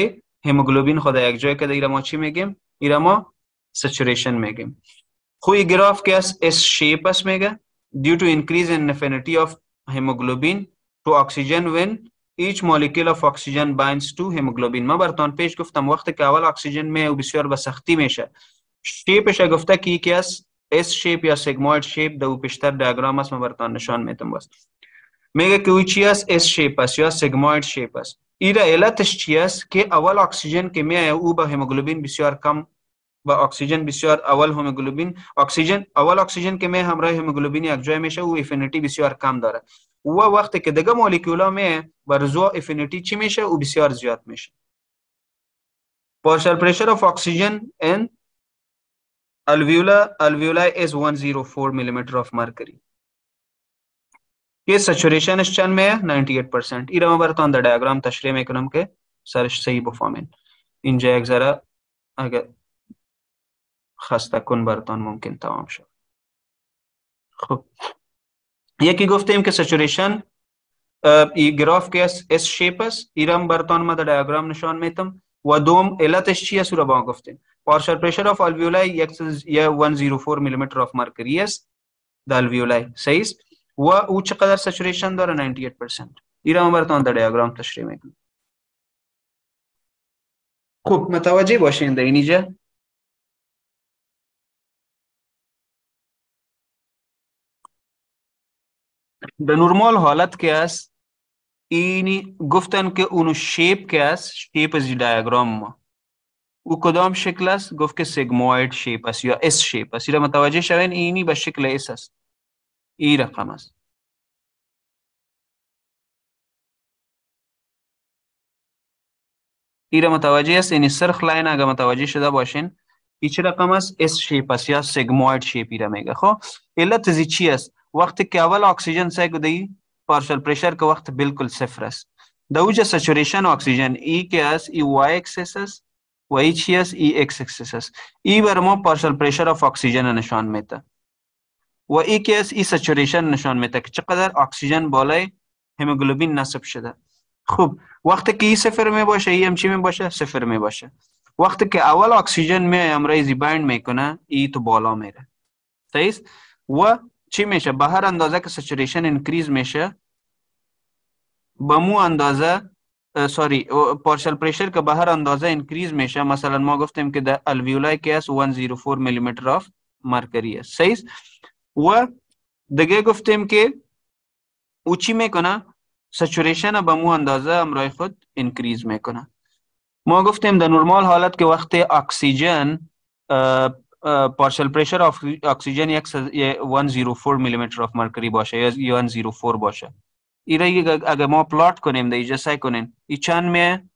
هیموگلوبین خدا یک جای کده ایره ما چی میگیم؟ ایره ما سچوریشن میگیم. خوی گراف که است اس شیپ است میگه. Due to increase in affinity of hemoglobin to oxygen when each molecule of oxygen binds to hemoglobin. ما برتان پیش گفتم وقتی که اول اکسیژن می و بسیار به سختی میشه. شیپش گفته که است اس شیپ یا سگموید شیپ دو پیشتر دیاگرام است ما برتان نشان میتم بس میگه که اوی چی اس شیپ است یا سگموید شیپ است. ایره علتش چی است؟ که اول اکسیژن که میایه او به هموگلوبین بسیار کم با اکسیژن بسیار اول هموگلوبین اکسیژن اول اکسیژن که می همراه هموگلوبین یک جای میشه او افینیتی بسیار کم داره و وقتی که دیگه مولکولا می بر زو افینیتی چی میشه او بسیار زیاد میشه partial pressure of oxygen in alveolar alveoli is 104 millimeter of mercury. یہ سچوریشن اس چند میں ہے؟ 98 پرسنٹ ای رما برتان دا ڈیاگرام تشریح میں کنم کے سرش صحیح بفامن اینجا یک ذرا اگر خسته کن برتان ممکن تمام شد. خب. یکی گفتیم که سچوریشن ای گراف که اس شیپ است. ایرم برتان ما دا ڈیاگرام نشان میتم و دوم علتش چی است؟ رو با گفتیم pressure of alveoli یا 104 millimeter of mercury است. دا alveoli صحیح است. و او چقدر سچوریشن داره؟ 98% ایرا ما براتون در دیاگرام تشریح می‌کنم خوب متوجه باشین در اینجا به نورمال حالت که است اینی گفتن که اونو شیپ که است شیپ از دیاگرام ما او کدام شکل است گفت که سیگموید شیپ است یا اس شیپ است ایرا متوجه شوین اینی به شکل اس است ای رقم است ایره متوجه است یعنی سرخ لاین اگه متوجه شده باشین هیچ رقم است اس شیپ است یا سگموید شیپ ایره میگه خب علت چی است وقتی که اول اکسیژن سگ دی پارشل پریشر که وقت بالکل صفر است د سچوریشن اکسیژن ای که است ای وای اکسس است و ای چی ای ایکس اکسس است ای بر ما پارشل پریشر اف اکسیژن نشان میده و ای که است ای سچوریشن نشان میده که چقدر اکسیژن بالای هموگلوبین نصب شده؟ خوب. وقتی که ای صفر می باشه؟ ای هم چی می باشه؟ صفر می باشه. وقتی که اول اکسیژن می امرایزی بایند میکنه ای تو بالا میره. صحیح و چی میشه؟ به هر اندازه که سچوریشن انکریز میشه، به مو اندازه سوری پارشل پریشر که به هر اندازه انکریز میشه، مثلا ما گفتیم که در الویولای که است 104 میلی متر آف مرکری است. صحیح و دیگه گفتیم که او چی میکنه؟ سچوریشن به مو اندازه امرای خود انکریز میکنه. ما گفتیم در نرمال حالت که وقت اکسیژن پارشل پریشر آف آکسیجن اکسیژن یک 104 میلی متر آف مرکری باشه یا 104 باشه ایره اگر ما پلاٹ کنیم در ایجا سعی کنیم۔ ای چند میه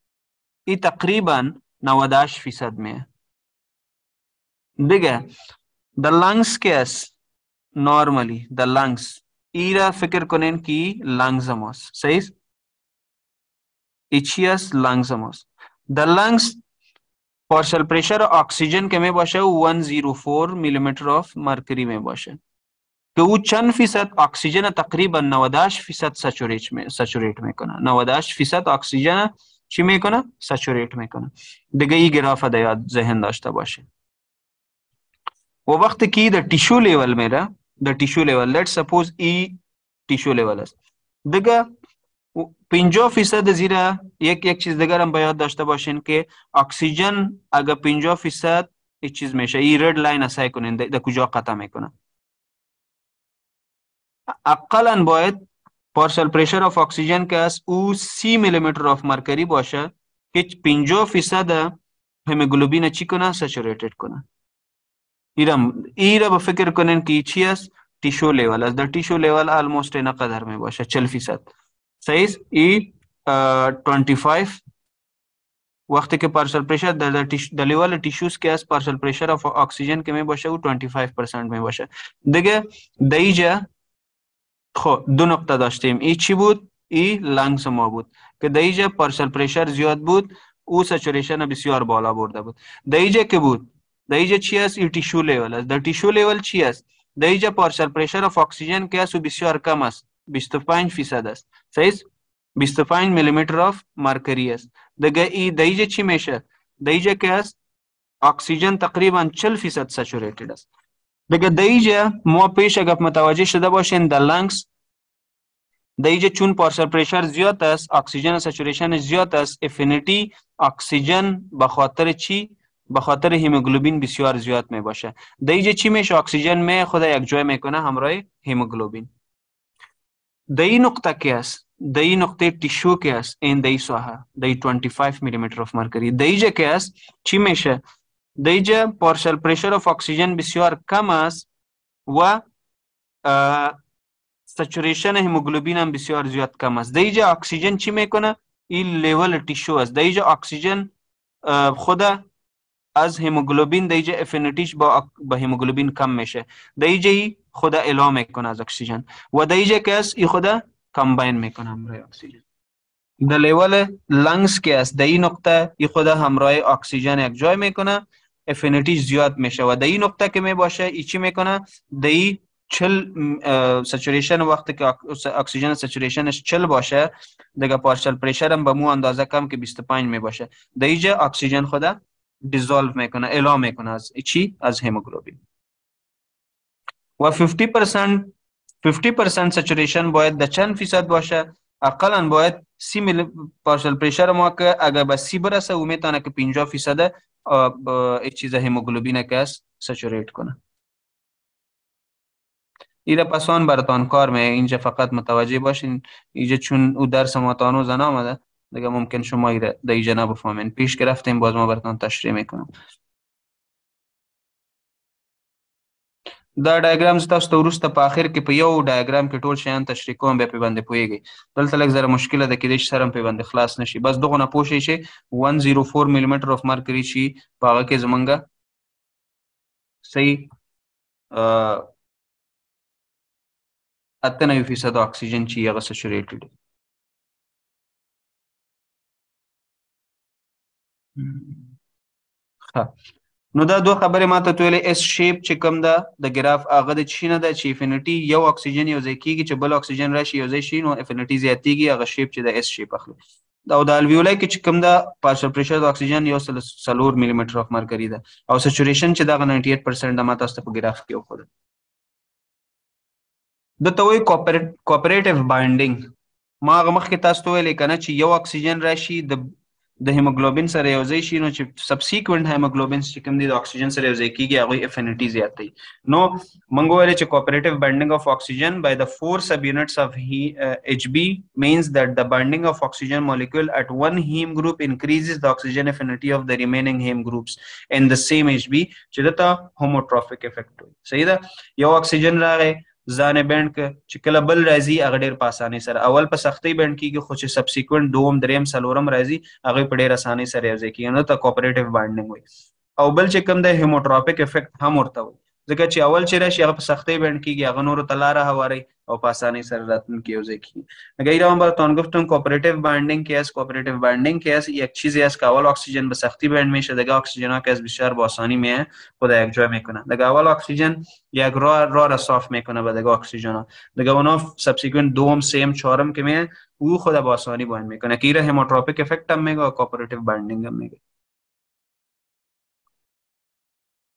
ای تقریباً 98 فیصد میه دیگه در لنگس که است نارملی در لنگس ایرا فکر کنین کی لنگزموس صحیح؟ ایچیاس لنگزموس the lungs partial pressure oxygen که می باشه 104 میلیمتر of mercury می باشه که او چند فیصد اکسیژن تقریباً 98 فیصد سچوریت می سچوریت میکنه 98 فیصد اکسیژن چی میکنه سچوریت میکنه دیگه ای گراف ده یاد ذهن داشته باشه و وقتی که در ټیشو لیول میره the tissue level let's suppose e tissue level است دیگه 50 فیصد زیرا یک یک چیز دیگر هم باید داشته باشین که اکسیژن اگر 50 فیصد این چیز میشه. این رد لاین اسای کنین. در کجا قطع می‌کنه؟ اقلا باید پارشل پریشر آف اکسیژن که است او سی میلی متر آف مرکری باشه که 50 فیصد هموگلوبین چی کنه؟ سچوریتد کنه. ایرم ایرا به فکر کنین که چی است؟ ٹیشو لیول از در ٹیشو لیول آلموست اینا قدر می باشه 40 فیصد. صحیح ای 25 وقت کې پارشل پریشر د د لیول ټیشوز کې اس پارشل پریشر اف اکسیجن کې مې باشه او 25% مې باشه دیگه دیجا خو، دو نقطه داشتیم۔ ای چی بود؟ ای لنگس ما بود۔ که دیجا پارشل پریشر زیاد بود، او سچوریشن بسیار بالا برده بود۔ دیجا که بود؟ دیجا چی است ای ټیشو لیول است د ټیشو لیول چی است دیجا پارشل پریشر اف اکسیجن کې اس بسیار کم است 25 فیصد است. صحیح؟ 25 میلیمتر آف مرکری است. دیگه ای دیجه چی میشه؟ دیجه که است اکسیژن تقریباً 40 فیصد سچوریتد است. دیگه دیجه ما پیش اگر متوجه شده باشین در لنگس دیجه چون پارشل پریشر زیاد است اکسیژن سچوریشن زیاد است افینیتی اکسیژن به خاطر چی؟ به خاطر هیموگلوبین بسیار زیاد می باشه دیجه چی میشه؟ اکسیژن می خود یک جای میکنه، همراه hemoglobin Dai noktakeas, dai nokte tissue keas in dai swaha, dai 25 millimeter of mercury. Daija keas chimesha. Daija partial pressure of oxygen bisiyor kamas و سچوریشن هیموگلوبین هم بسیار زیاد کم است دیجا اکسیژن چی میکنه این لیول تیشو است دیجا اکسیژن خود از هیموگلوبین دیجا افینیتیش با با هیموگلوبین کم میشه دیجا ایجه خدا اعلام می‌کنه از اکسیژن. و در اینجا که است ای خدا کمباین می‌کنه همراه اکسیژن. در لیول لنگس که است در این نقطه ای خدا همراه اکسیژن یک جای می‌کنه افینیتی زیاد میشه. و در این نقطه که می باشه ای چی می‌کنه؟ در این چل سچوریشن وقتی که اکسیژن سچوریشنش چل باشه دیگه پارشل پریشر هم به مو اندازه کم که 25 می باشه. در اینجا اکسیژن خدا دیزولو می‌کنه اعلام می‌کنه از چی؟ از هیموگلوبین و 50% 50% سچوریشن باید د چند فیصد باشه اقلا باید سی میلی پارشل پریشر ما که اگر به سی برسه و می‌تونه که 50 فیصد ایک چیز هیموگلوبین که است سچوریت کنه ایره پسان براتان کار می اینجا فقط متوجه باشین اینجا چون او درس ما تانو زن آمده دیگه ممکن شما در اینجا نبفهمین پیش گرفتیم باز ما براتان تشریح می‌کنم دا ډایګرام تاسو ته ورسته په اخر کې په یو ډایګرام کې ټول شیان تشریح کوم بیا په باندې پويږي دلته لږ زره مشکله ده کې د سره په باندې خلاص نشي بس دغه نه پوښی شي 104 ملي متر اف مرکری شي په هغه کې زمونږه صحیح اته نه فیصد اکسیجن چې هغه سچوریټډ ها نو دا دوه خبرې ماته تویلې اس شیپ چې کوم ده د ګراف هغه د چی نه ده چې افینټی یو اکسیجن یو ځای کیږي چې بل اکسیجن راشي یو ځای شي نو افینټی زیاتیږي هغه شیپ چې د اس شیپ اخلي. دا د الویولای کې چې کوم ده پارشل پریشر د اکسیجن یو سل سلور ملي متر اف مرکری ده. او سچوریشن چې دا 98% د ماته است په ګراف کې وخت د توي کوپریټیو بایندینګ ما هغه مخکې تاسو ته ویل کنه چې یو اکسیجن راشي د د هیموګلوبین سره یو ځای شي نو چې سبسیکوینټ هیموګلوبین چې کوم دي د اکسیجن سره یو ځای کیږي هغه افینټی زیات دی نو موږ ویل چې cooperative binding of oxygen by the four subunits of H B means that the binding of oxygen molecule at one heme group increases the oxygen affinity of the remaining heme groups in the same H B چې دته هوموټروفیک افیکټ وي صحیح ده you oxygen راغی ځان بند ک چې کله بل راځي هغه ډیر په اسانۍ سره. اول په سختۍ بند کیږي خو چې سبسیکوینټ دوم دریم سلورم راځي هغه په ډیر اسانۍ سره راځي کیږي. نو ته کوپریټیو بایندینګ وي او بل چې کوم د هیموټراپیک افیکټ هم ورته وي ځکه چې اول چې راشي هغه په سختۍ بند کیږي، هغه نور تلاره هواري او په اسانۍ سره راتن کې یوځای کی اگر ایران بر تون گفتم کوپریټیو بایندینگ کې اس کوپریټیو بایندینگ کې اس یک چیزی است که اول اکسیژن به سختی بند میشه دیگه اکسیژن ها که از بسیار با آسانی می خود یک جای میکنه. دیگه اول اکسیژن یک راه راه را صاف میکنه و دیگه اکسیژن ها. دیگه اونا سبسیکوئنت دوم، سیم، چهارم که می او خود با آسانی بند میکنه. که ایره هیموتروپیک افکت هم میگه و کوپریټیو بایندینگ هم میگه.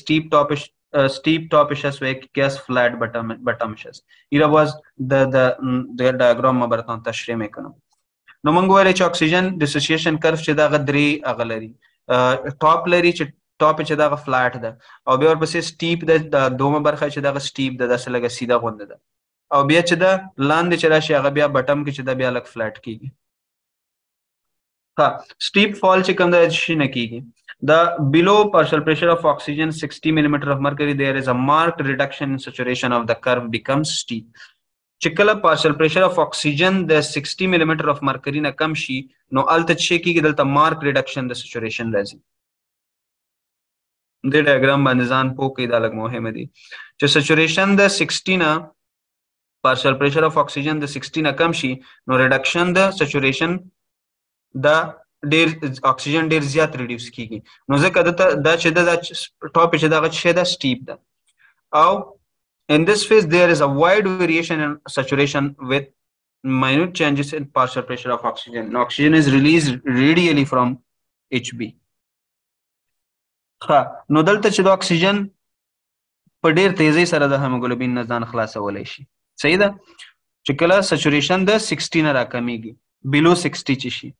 steep top steep top issues where gas flat bottom bottom issues ira was the the the diagram ma bartan tashrim ekanam نو موږ وایو چې اکسیجن ډیسوسییشن کرف چې دا غدري اغلري ټاپ لري چې ټاپ چې دا فلټ ده او به ورپسې سټیپ د دومره برخه چې دا سټیپ ده داسې لګه سیده غونډه ده او بیا چې دا لاندې چې راشي هغه بیا بټم کې چې دا بیا لک فلټ کیږي. ها steep fall چې کوم د شي نه کیږي. the below partial pressure of oxygen 60 millimeter of mercury there is a marked reduction in saturation of the curve becomes steep. چې کله partial pressure of oxygen the 60 millimeter of mercury نه کم شي نو الته چې کیږي؟ دلته marked reduction د saturation راځي. د ډیاګرام باندې ځان پوه کې دا لګ مهمه دي. چې saturation د 60 نه partial pressure of oxygen د 60 نه کم شي نو reduction د saturation دا ډیر اکسیجن ډیر زیات ریډیوس کیږي نو ځکه دا چې دا ټاپ چې دا چې دا سټیپ ده او in this phase there is a wide variation in saturation with minute changes in partial pressure of oxygen. Now oxygen is released radially from hb ها نو دلته چې د اکسیجن په ډیر تیزی سره د هیموګلوبین نه ځان خلاصولای شي صحیح ده؟ چې کله سچوریشن د 16 نه راکمیږي. Below 60 چی شي.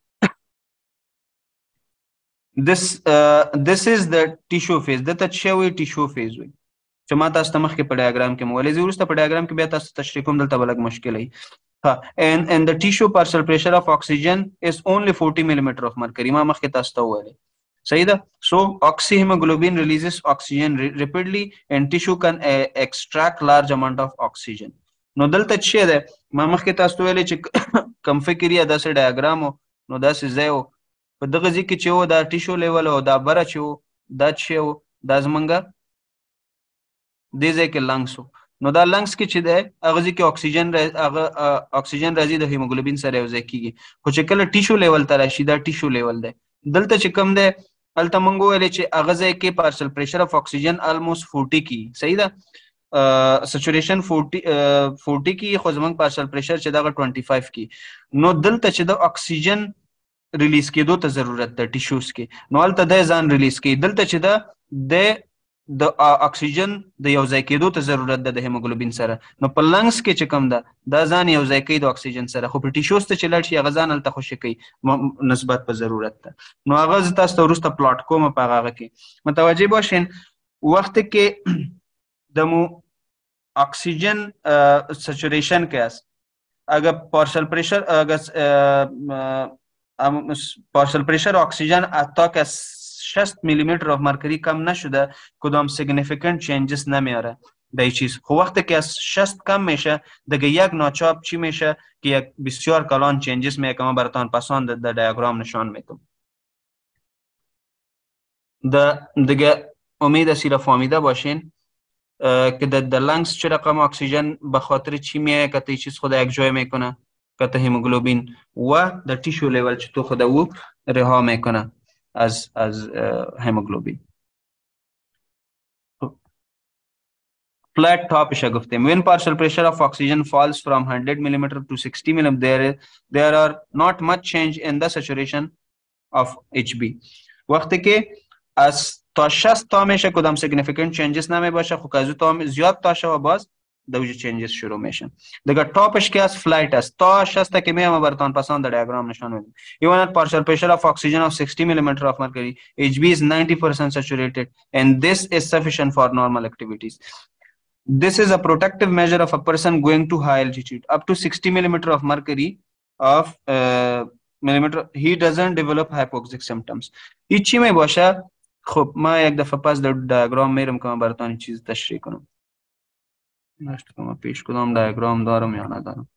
This uh, this is the tissue phase. The تشوي tissue phase وي. چې ما تاسو ته مخکې په ډیاګرام کې مولې زیرسته په ډیاګرام کې بیا تاسو تشریح کوم دلته بلګ مشکل ها and and the tissue partial pressure of oxygen is only 40 mm of mercury. ما مخکې تاسو ته وویل صحیح ده؟ So oxyhemoglobin releases oxygen rapidly and tissue can uh, extract large amount of oxygen نو دلته چې ده؟ ما مخکې تاسو ته ویل چې کم فکر یا داسې ډیاګرام نو داسې ځای په دغه کې چې و دا ټیشو لیول او دا بره چې و دا چې و دا زمونږ دې ځای کې لنګس نو دا لنګس کې چې ده هغه کې اکسیجن هغه اکسیجن راځي د هیموګلوبین سره یو ځای کیږي. خو چې کله ټیشو لیول ته راشي دا ټیشو لیول ده دلته چې کم ده الته مونږ ویل چې هغه ځای کې partial pressure of oxygen almost 40 کی صحیح ده سچوریشن 40 40 کی خو زمونږ پارسل پریشر چې دا 25 کی. نو دلته چې د اکسیجن ریلیز کېدو ته ضرورت ده ټیشوز کې نو الته د ځان ریلیز کې دلته چې دا د د اکسیجن د یو ځای کېدو ته ضرورت ده د هیموګلوبین سره. نو په لنګس کې چې کم ده دا ځان یو ځای کوي د اکسیجن سره. خو په ټیشوز ته چې لاړ شي هغه ځان هلته خوشي کوي نسبت په ضرورت ده نو هغه تاسو ته وروسته پلاټ کوم په هغه کې متوجه باشین وخت کې د مو اکسیجن سچوریشن کې است اگر پارشل پریشر اگر پارشل پریشر اکسیجن اتا که 60 میلیمتر آف مرکری کم نشده کدام سیگنیفیکنت چینجز نمیاره به این چیز خب وقتی که از 60 کم میشه دیگه یک ناچاپ چی میشه که یک بسیار کلان چینجز میکنه ما براتان پسان در دیاگرام نشان میکنم دیگه امید سیره فامیده باشین که در لنگز چه رقم اکسیژن به خاطر چی میای که ته چیز خود یک جای میکنه، که ته هموگلوبین و در تیشو لیول چطور خود او رها میکنه از از هموگلوبین فلیٹ ٹاپ اشا گفتے ہیں when partial pressure of oxygen falls from 100 millimeter to 60 millimeter there are not much change in the saturation of H B وقتی کہ از تاشس تا میشه کدام سیگنیفیکنت چینجز نامه باشه. خو کازو تا زیاد تاشه و باز دوجه چینجز شروع میشن دیگه تاپش که از فلایت است. تا شست که میام برتان پسند در دیاگرام نشان میدم. Even at partial pressure of oxygen of 60 millimeter of mercury H B is 90 percent saturated and this is sufficient for normal activities this is a protective measure of a person going to high altitude up to 60 millimeter of mercury of millimeter he doesn't develop hypoxic symptoms ایچی میں باشا خب ما یک دفعه پس در دیاگرام میرم که من براتون چیز تشریح کنم. نشته کنم پیش کدام دیاگرام دارم یا ندارم.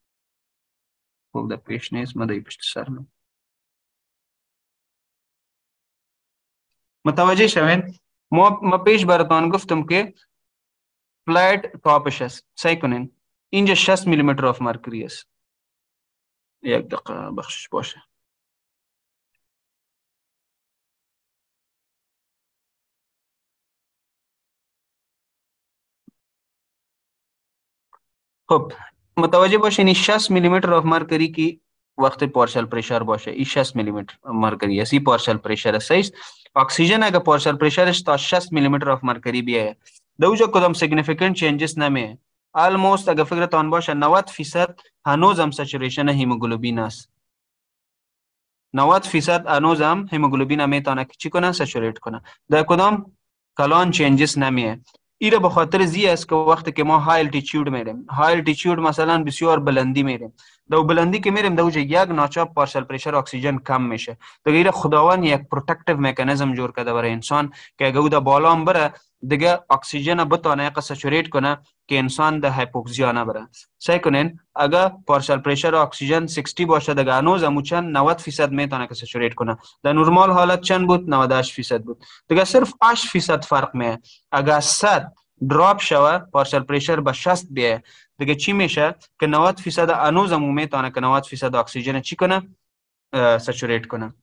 خب در پیش نیست ما در پشت سر من متوجه شوین؟ ما ما پیش براتان گفتم که فلایت ټاپش است. صحیح کنین. اینجا 60 میلی متر آف مرکری است. یک دقیقه بخشش باشه. خب متوجه باشین 60 میلی متر آف مرکری کی وقت پارشل پریشر باشه. این 60 میلی متر مرکری است این پارشل پریشر است اکسیژن اگر پارشل پریشرش تا 60 میلی متر آف مرکری بیایه دوجا کدام سیگنیفیکنت چینجز نمیه almost اگر فکرتان باشه 90 فیصد هنوز هم سچوریشن هیموگلوبین است 90 فیصد هنوز هم هیموگلوبین میتونه چی کنه سچوریت کنه در کدام کلان چینجز نمیه ایره به خاطر زی است که وقتی که ما های التیچیود میریم. های التیچیود مثلا بسیار بلندی میریم. دو بلندی که میریم دو یک ناچاپ پارشل پرشر اکسیژن کم میشه. دیگه خداوند یک پروتکتیو میکانیزم جور کرده برای انسان که اگه او بالا هم بره دیگه اکسیژن بتونه یک سچوریت کنه که انسان ده هایپوکسیا نبره سعی کنین اگر پارشل پرشر اکسیژن 60 باشه دیگه انوز همو چند؟ 90 فیصد می‌تونه که سچوریت کنه. در نورمال حالت چند بود؟ 98 فیصد بود. دیگه صرف 8 فیصد فرق میه. اگر 100 دراپ شوه پارشل پرشر به 60 بیه. دیگه چی میشه؟ که 90 فیصد انوز همو می‌تونه که 90 فیصد اکسیژن چی کنه؟ سچوریت کنه.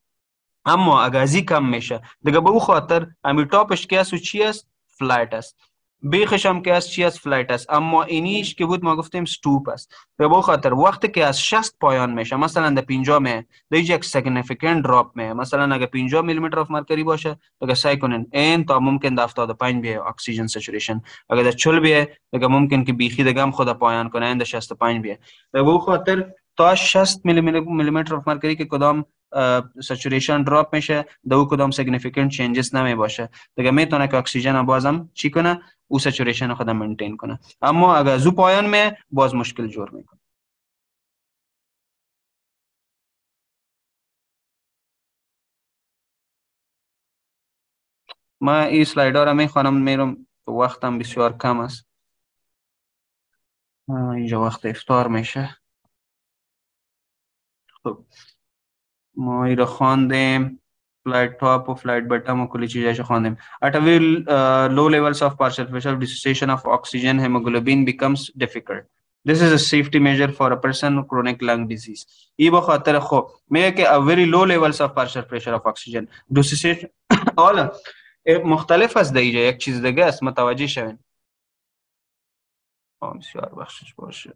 اما اگر ازی کم میشه دیگه به او خاطر امی ٹاپش که است و چی است؟ فلایت است. بیخش هم که از چی از فلایت است. اما اینیش که بود ما گفتیم ستوپ است. به بو خاطر وقتی که از 60 پایان میشه مثلا در 50 می در یک سیگنیفیکانت دراپ می مثلا اگه 50 میلی متر اف مرکری باشه دیگه سعی کنین این تا ممکن در 75 بیه اکسیژن سچوریشن اگه در 40 بیه دیگه ممکن که بیخی دیگه هم خود پایان کنه این در 65 بیه. به بو خاطر تا 60 میلی متر اف مرکری که کدام سچوریشن دراپ میشه دو کدام سیگنیفیکانت چینجز نمی باشه. دیگه می‌تونه که اکسیژن بازم چی کنه؟ او سچوریشن خود مینتین کنه. اما اگر زو پایان می باز مشکل جور می‌کنه. ما این سلایدر را می‌خوانم میرم وقتم بسیار کم است. اینجا وقت افتار میشه. خب. ما ای را خواندیم flight top or flight bottom or kuli cheeze khondem at a very uh, low levels of partial pressure dissociation of oxygen hemoglobin becomes difficult this is a safety measure for a person with chronic lung disease ای با خاطر خو میگه که a very low levels of partial pressure of oxygen dissociation حالا مختلف است دیگه یک چیز دیگه است متوجه شوین بسیار بخشش باشه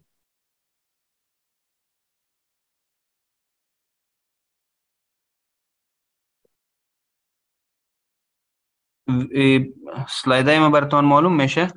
سلایدای ما براتون معلوم میشه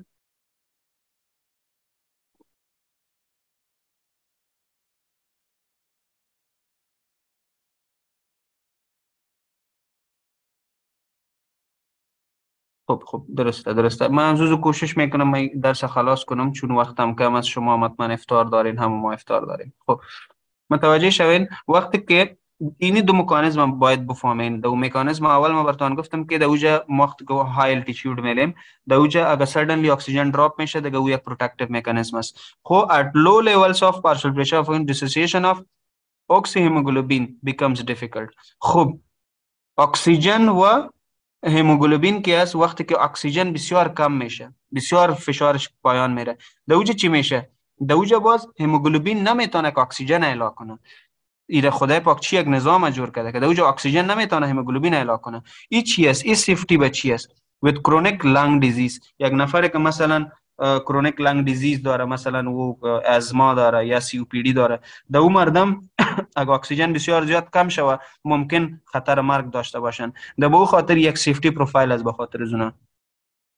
خب خب درسته درسته. من امروز کوشش می‌کنم من درس خلاص کنم چون وقتم کم است. شما مطمئن افتار دارین هم ما افتار داریم. خب متوجه شوین؟ وقتی که اینی دو مکانیزم باید بفهمین یعنی دو مکانیزم اول ما براتون گفتم که دوجا وقت که های التیتیود میلیم. دوجا اگر سدنلی اکسیژن دراپ میشه، دیگه او یک پروتکتیو مکانیزم است. خو at low levels of partial pressure of dissociation of oxy hemoglobin becomes difficult. خب اکسیژن و هموگلوبین که است؟ وقتی که اکسیژن بسیار کم میشه، بسیار فشارش پایان میره. دوجا چی میشه؟ دوجا باز هموگلوبین نمیتونه که اکسیژن اعلا کنه. ایره خدای پاک چی یک نظام جور کرده که دوجا اکسیژن نمیتونه هموگلوبین اعلا کنه. این چی است؟ این سیفتی به چی است؟ With chronic lung disease. یک نفر که مثلا کرونیک لنگ دیزیز داره مثلا او ازما داره یا سی او پی دی داره در او مردم اگه اکسیژن بسیار زیاد کم شوه ممکن خطر مرگ داشته باشن. در به خاطر یک سیفتی پروفایل از به خاطر زونه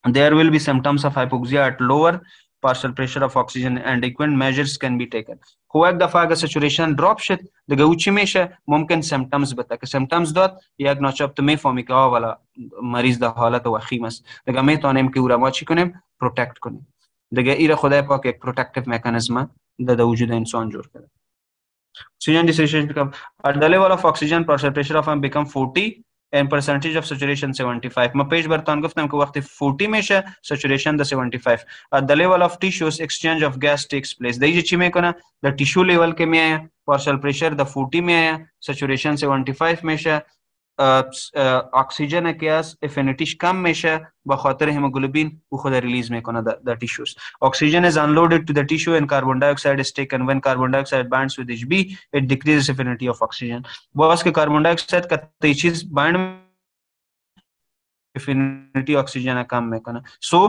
there will be symptoms of hypoxia at lower partial pressure of oxygen and equipment measures can be taken خو یک دفعه اگه سچوریشن دراپ شد دیگه او چی میشه ممکن سیمپتومز بده که سیمپتومز داد یک ناچپ تو میفهمی که آه والا مریض در حالت وخیم است دیگه میتونیم که او را ما چی کنیم پروتکت کنیم دیگه ایره خدای پاک یک پروتکتیو میکانیزم در وجود انسان جور کرده oxygen dissociation become at the level of oxygen pressure of become 40 in percentage of saturation 75 مپیش برتن گفتم کو وقت 40 میں سچوریشن دا 75 the level of tissues exchange of gas takes place the forty میں کنا دا ٹیشو لیول کے میں آیا سیچوریشن سیونٹی فائیو میں اکسیژن کیاس افینیتیش کم میشه، با خاطر هموگلوبین او خود ریلیز میکنه the tissues oxygen is unloaded to the tissue and carbon dioxide is taken when carbon dioxide bonds with H B it decreases affinity of oxygen was کے کاربن ڈای اکسایډ کا تی چیز بانډ افینیتی اکسیژن کم میکنه. So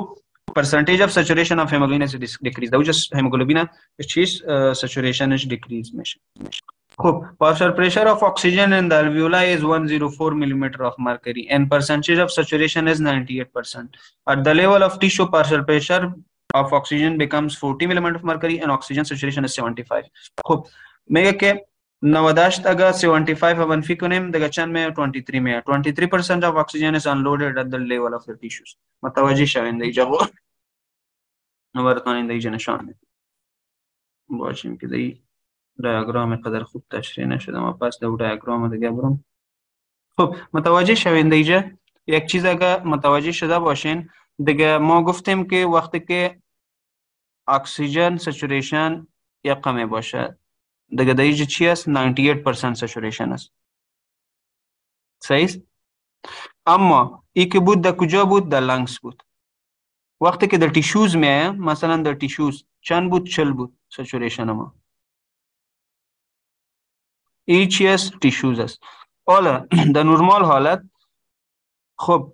percentage of saturation of hemoglobin is decrease دا جس haemoglobin is چیز saturation is decrease میشه. خب partial pressure of oxygen in the alveoli is 104 millimeter of mercury and percentage of saturation is 98%. At the level of tissue, partial pressure of oxygen becomes 40 millimeter of mercury and oxygen saturation is 75. خب میگه که 98 اگر 75 منفی کنیم دیگه چند میں 23 میں 23% of oxygen is unloaded at the level of the tissues متوجه شوین دیگه برتان این دیجا نشان دیاگرام قدر خوب تشریح نشده ما پس دو دیاگرام دیگه برم خب متوجه شوین دیجا یک چیز اگر متوجه شده باشین دیگه ما گفتیم که وقتی که اکسیژن سچوریشن یک کمی باشه دیگه دیجا چی است 98% سچوریشن است صحیح اما ای که بود در کجا بود در لنگس بود وقتی که در ټیشوز می مثلا در ټیشوز چند بود چل بود سچوریشن ما ای چی است ټیشوز است. حالا در نورمال حالت خب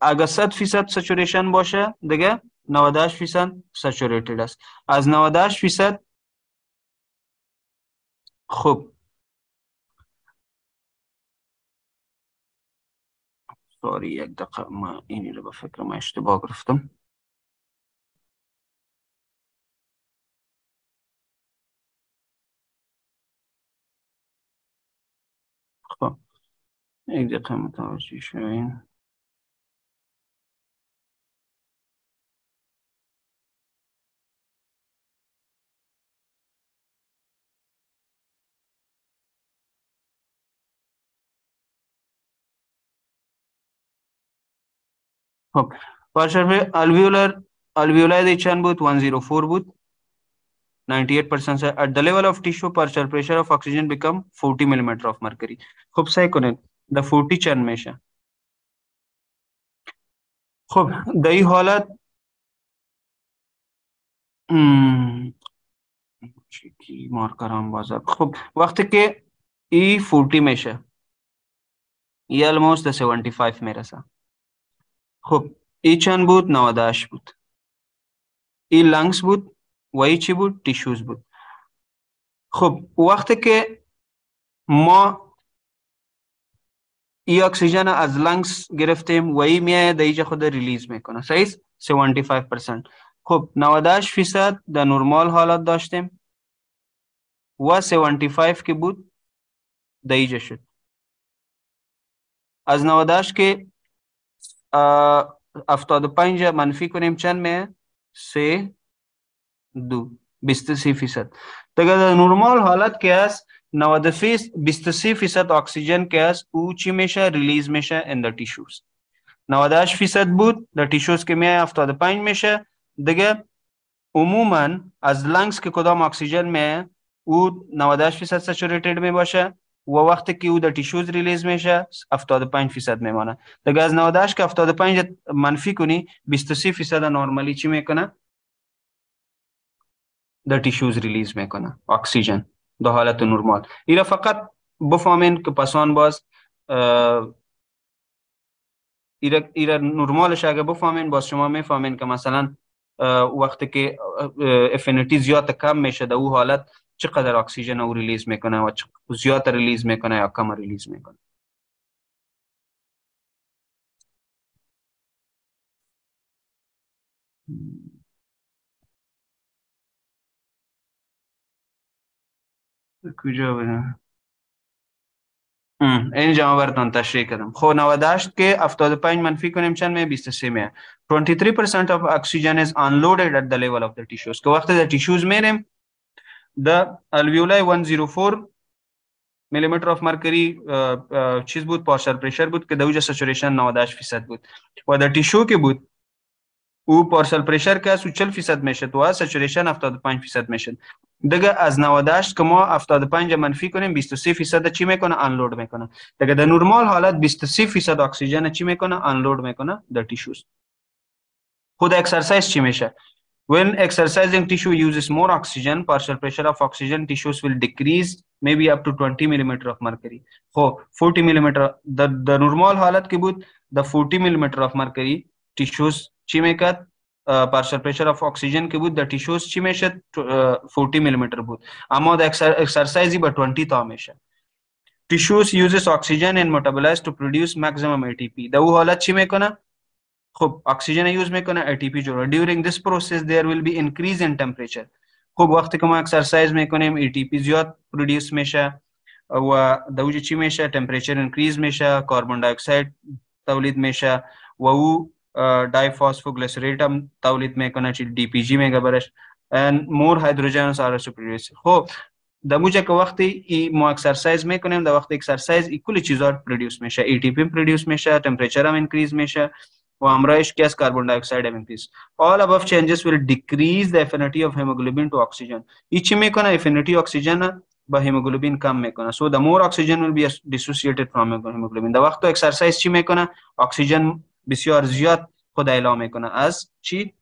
اگر 100 فیصد سچوریشن باشه دیگه 98 فیصد سچوریتد است. از 98 فیصد خب. سوری یک دقیقه ما اینی رو به فکر ما اشتباه گرفتم. یک دقیقه متوجه شوین خب پارشل الویولر الویولای دی چند بود 104 بود 98% at the level of tissue partial pressure of oxygen become 40 mm of mercury. خب سعی کنید و فوتی چند میشه خب در این حالت مارکرام بازار. خب وقتی که ای 40 میشه ای الموست 75 می‌رسه. خب ای چند بود؟ 98 بود. ای لنگس بود؟ و ای چی بود؟ تیشوز بود. خب وقتی که ما ای اکسیژن از لنگس گرفتیم و ای میایه در اینجا خود ریلیز می‌کنه. صحیح 75% خب 98 فیصد در نرمال حالت داشتیم. و 75 که بود در اینجا شد. از 98 که افتاد پنج منفی کنیم چند میه سه دو. بیست سی فیصد. دیگه در نرمال حالت که است 90 فیصد 23 فیصد اکسیژن که است او چی میشه ریلیز میشه ان در ټیشوز 98 فیصد بود در ټیشوز که میای 75 میشه دیگه عموما از لنگز که کدام اکسیژن میه او 98 فیصد سچوریتد می باشه و وقتی که او در ټیشوز ریلیز میشه 75 فیصد میمانه دیگه از 98 که 75 منفی کنی 23 فیصد نورمالی چی می‌کنه در ټیشوز ریلیز می‌کنه اکسیژن در حالت نرمال ایره فقط بفهمین که پسان باز ایره, ایره نرمالش اگه بفهمین باز شما میفهمین که مثلا وقتی که افینیتی زیاد کم میشه در او حالت چقدر اکسیژن او ریلیز میکنه و زیاد ریلیز میکنه یا کم ریلیز میکنه. کجا بدم اینجا براتون تشریح کردم خب 98 که 75 منفی کنیم چند می 23 می 23% of oxygen is unloaded at the level of the tissues. که وقتی در tissues میریم، the alveoli 104 millimeter of mercury چیز بود پارشل پریشر بود که در اوجه سچوریشن 98 فیصد بود. و در ټیشو کې بود، او پارشل پریشر که 40 فیصد میشد و سچوریشن 75 فیصد میشد. دیگه از 98 که ما 75 منفی کنیم 23 فیصد چی میکنه انلود میکنه دیگه در نورمال حالت 23 فیصد اکسیژن چی میکنه انلود میکنه در ټیشوز خود اکسرسایز چی میشه when exercising tissue uses more oxygen partial pressure of oxygen tissues will decrease maybe up to 20 millimeter of mercury خب 40 millimeter the the normal حالت که بود the 40 millimeter of mercury tissues چی میکرد پارشل پریشر اف اکسیژن که بود در ټیشوز چی میشه 40 میلیمتر بود۔ اما د اکسرسایزی به 20 تا میشه tissues uses oxygen and metabolize to produce maximum ATP در او حالت چی میکنه خب اکسیژن یوز میکنه ATP جوړه during this process there will be increase in temperature خب وقتی که ما اکسرسایز میکنیم ATP زیاد پرودیوس میشه و دوج چی میشه تمپریچر انکریز میشه کاربن دی اکساید تولید میشه و او ڈائی فاسفوگلیسریٹ هم تولید میکنه چی پی جی میگه برش and more hydrogens are superfluous خب در موجه که وقتی ای ما اکسرسایز میکنیم در وقت اکسرسایز ای کل چیزا پروڈیوس میشه ای تی پی پروڈیوس میشه ٹمپریچر هم انکریز میشه و همراهش گیس کاربن دی اکساید هم increase all above changes will decrease the affinity of hemoglobin to oxygen. ای چی میکنه افینیتی اکسیژن با هیموگلوبین کم میکنه so the more oxygen will be dissociated from hemoglobin. در وقت اکسرسایز چی میکنه اکسیژن بسیار زیاد خود اعلام میکنه. از چی؟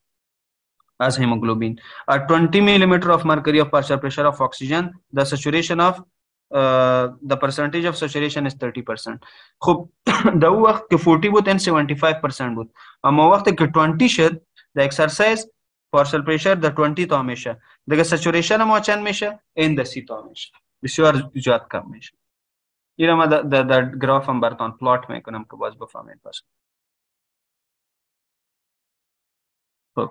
از hemoglobin 20 millimeter of mercury of pressure pressure of oxygen the saturation of the percentage of saturation is 30 percent خب دا وقت کہ 40 بود اینڈ 75 پرسنٹ بود. اما وقت کہ 20 شد دا ایکسرسائز پارشل پریشر دا 20 تو ہمیشہ دیگه سچوریشن ہم اچن میشه؟ ان دا سی تو ہمیشہ بسیار زیاد کم میشه. یہ رما دا دا گراف ہم برتن پلاٹ میکنم کو بس بفهمید. پس پس.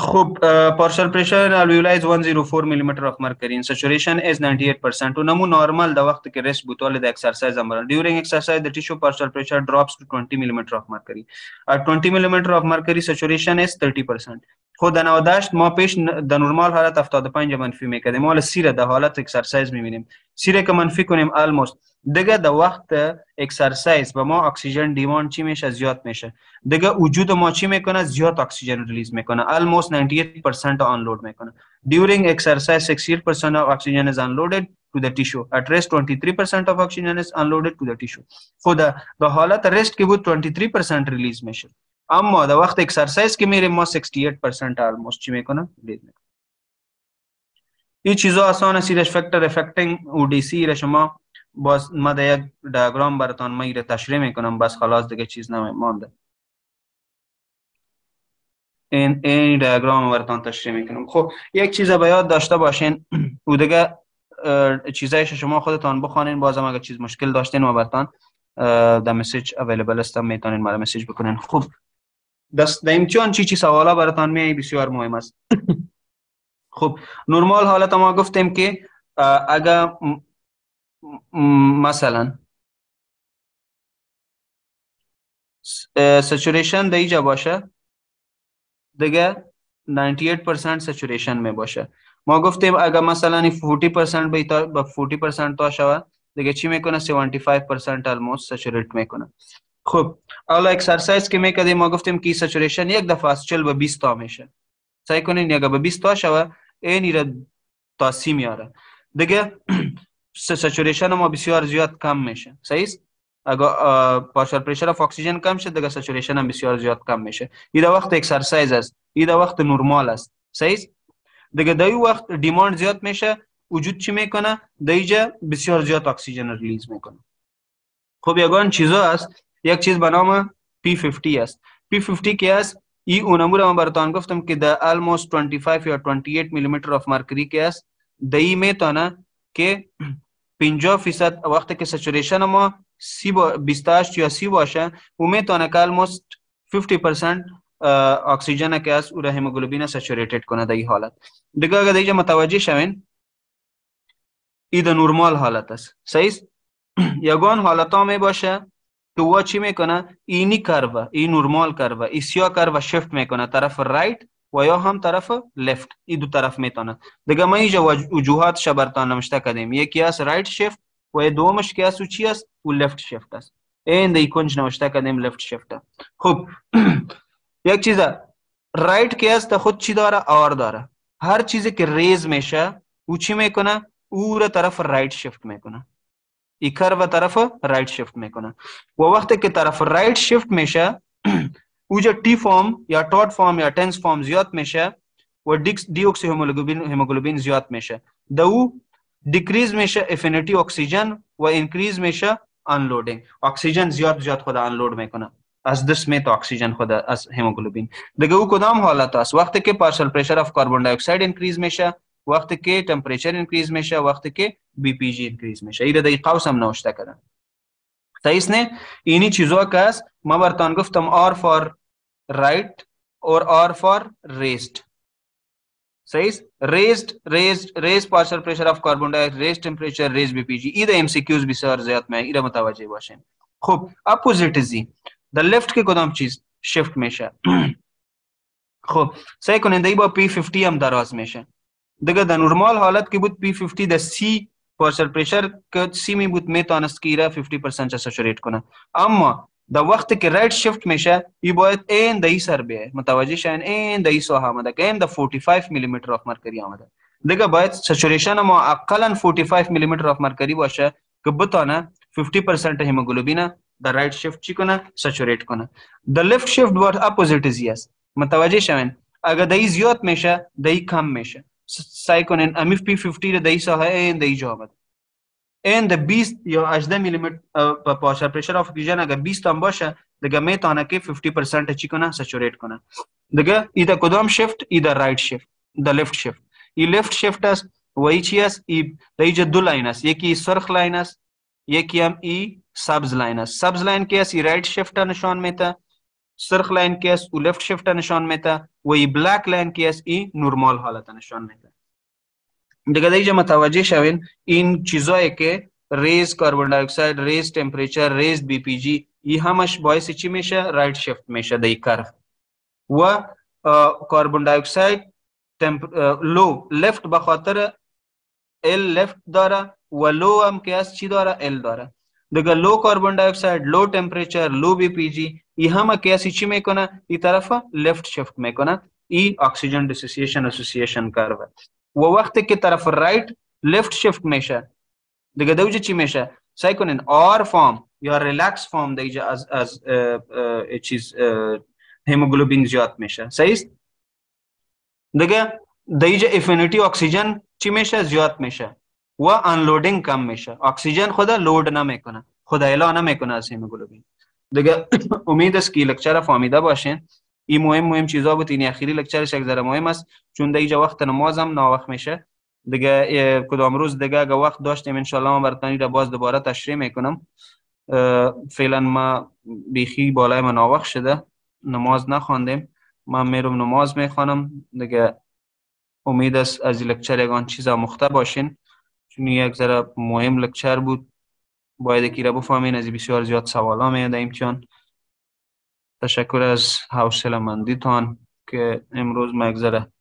خب partial pressure alveolar is 104 millimeter of mercury and saturation is 98% تو نمو نورمال دا وقت که ریسٹ بوتول دا ایکسرسائز امرا during exercise the tissue partial pressure drops to 20 millimeter of mercury at 20 millimeter of mercury saturation is 30% خود نو داشت ما پیش د نورمال حالت 75 منفی میکردیم مال سیره د حالت اکسرسایز میبینیم. سیره که منفی کنیم الموست دیگه د وقت اکسرسایز به ما اکسیژن دیماند چی میشه؟ زیاد میشه. دیگه وجود ما چی میکنه؟ زیاد اکسیژن ریلیز میکنه. Almost 98% آنلود میکنه. During exercise 68% of oxygen is unloaded to the tissue. At rest 23% of oxygen is unloaded to the tissue. خود د حالت رست کې بود 23% ریلیز میشه. اما د وقت اکسرسایز کې میره ما 68% almost چی میکنه؟ ریلیز میکنه. این چیزا آسان است سیرش فکتر افکتینگ او دی سی را شما باز ما در یک دیاگرام براتان ما ایره تشریح می‌کنم بس خلاص دیگه چیز نمانده این این دیاگرام براتان تشریح می‌کنم. خب یک چیز به یاد داشته باشین. او دیگه چیزایش شما خودتان بخوانین بازم اگر چیز مشکل داشتین ما براتان در مسیج اویلیبل است می‌تونین مرا مسیج بکنین. خب دست در امتحان چی چی سوالا براتان می بسیار مهم است. خب نرمال حالت ما گفتیم که اگر مثلا. سچوریشن در اینجا باشه. دیگه 98% سچوریشن می باشه. ما گفتیم اگر مثلا 40% به با 40% تا شوه دیگه چی میکنه؟ 75% almost سچوریت میکنه. خب، حالا اکسرسایز که میکردیم، ما گفتیم که سچوریشن یک دفعه از 40 به 20 تا میشه. سعی کنین اگر به 20 تا شوه این را تا سی میاره. دیگه سچوریشن ما بسیار زیاد کم میشه. صحیح است؟ اگر پارشل پریشر اف اکسیژن کم شد دیگه سچوریشن هم بسیار زیاد کم میشه. این وقت اکسرسایز است. این وقت نرمال است. صحیح است؟ دیگه در وقت دیماند زیاد میشه، وجود چی میکنه؟ دیجا بسیار زیاد اکسیژن ریلیز میکنه. خب، یگان چیزا است. یک چیز به نام P50 است. P50 که است؟ ای اونمور ما براتان گفتم که در almost 25 یا 28 میلی میلیمتر اف مرکری که است؟ دایی میتونه که 50 فیصد وقتی که سچوریشن ما سی با 28 یا سی باشه او میتونه که almost 50% اکسیژن که است او را هموگلوبین سچوریتد کنه در این حالت. دیگه اگر دیگه متوجه شوین ای در نورمال حالت است. صحیح یگان حالت ها می باشه که او چی میکنه اینی کرو این نورمال کرو ای سیا کرو شفت میکنه طرف رایت و یا هم طرف لفت این دو طرف می‌تونه دیگه ما اینجا وجوهات شبرتان نمشته کردیم. یکی است رایت شفت و دومش که است و چی است؟ و لفت شفت است. این دی کنج نوشته کردیم لفت شفت خب یک چیز رایت که است خود چی داره؟ آر داره. هر چیزی که ریز میشه او چی می‌کنه؟ او را طرف رایت شفت می‌کنه. ای کرو طرف رایت شفت می‌کنه. و وقتی که طرف رایت شفت میشه اوجا ٹی فارم یا ٹاٹ فارم یا ٹینس فارم زیات میشه و ڈیوکسی هیموگلوبین هیموگلوبین زیات میشه دو ڈیکریز میشه افینیتی اکسیجن و انکریز میشه انلودینگ اکسیژن زیات زیات خود انلود میکنه از دس میں تو اکسیجن خود از ہیموگلوبین دیگه او کدام حالت است وقتی که partial pressure of carbon dioxide increase میشه وقت کے ٹمپریچر انکریز میں شا وقت کے بی پی جی انکریز میشه ایره دیگه قوس هم نوشتہ کرن تا اس نے انہی چیزوں کا اس مبرتان گفتم R for right or R for raised. صحیح raised raised raise partial pressure of carbon di raise temperature raise B P G ایدہ ایم سی بھی سر زیادہ میں ایدہ متوجہ باشیں خوب اپوزٹ زی دا لیفٹ کے کدام چیز شفٹ میں خوب صحیح کنن دی با پی ففٹی دراز نورمال حالت کی بود پی ففٹی دا سی پارشل پریشر که سی می بود میتونست که ایره 50% سچوریت کنه اما دا وقت که رایت شفت میشه ای باید این دا سر بیه متوجه شاین این دا ای سو آمده که این دا 45 میلیمتر آف مرکری آمده دیگه باید سچوریشن ما اقلا 45 میلیمتر آف مرکری باشه که بتانه 50% هیموگلوبین دا رایت شفت چی کنه سچوریت کنه دا لیفت شفت باید اپوزیت زی است متوجه شاین اگر دا ای زیاد میشه دا کم میشه سایکونین امیف پی 50 دا ای سو های این دا ای جو آمده این د 20 یا 18 میلی متر پاشا پرشر اف اکسیژن اگر 20 هم باشه دیگه میتونه که 50% چی کنه سچوریت کنه دیگه ایدا کدام شفت ایدا رایت شفت د لیفت شفت ای لیفت شفت است و ای چی است ای دیجه دو لاین است یکی سرخ لاین است یکی هم ای سبز لاین است سبز لاین که است ای رایت شفت نشان میده سرخ لاین که است او لیفت شفت نشان میده و ای بلک لاین که است ای نورمال حالت نشان میده دیگه دیگه متوجه شوین این چیزایی که raise carbon dioxide raise temperature raise B P G یہ همش باعث چی میشه؟ رایت شفت میشه دی کرف و کاربن دی اکساید لو لفت بخاطر ال لفت داره و لو هم که از چی داره؟ ال داره. دیگه low carbon dioxide low temperature low B P G یہ همه که از چی میکنه؟ این طرف لفت شفت میکنه. ای اکسیجن ڈسوسییشن اسوسییشن کرو و وقت کی طرف رائٹ لیفٹ شفٹ میشه دیگه دوجه چی میشه سعی کنین آر فرم یا ریلکس فرم دیگه از از چیز هیموگلوبین زیاد میشه صحیح؟ است دیگه دیگه افینیتی اکسیژن چی میشه زیاد میشه و انلودینگ کم میشه اکسیژن خدا لود نمیکنه خدا الا نمیکنه از هیموگلوبین دیگه امید است که لکچر فهمیده باشین۔ این مهم مهم چیزا بود این اخیری لکچرش یک ذره مهم است. چون دیگه وقت نمازم ناوقت میشه. دیگه کدام روز دیگه اگه وقت داشتیم ان ما براتون را باز دوباره تشریح می‌کنم. فعلا ما بیخی بالای ما ناوقت شده. نماز نخواندیم. من میرم نماز می‌خوانم. دیگه امید است از لکچر یگان چیزا مخته باشین. چون یک ذره مهم لکچر بود. باید که را بفهمین از بسیار زیاد سوالا میاد امتحان. تشکر از حوصله مندیتان که امروز ما یک ذره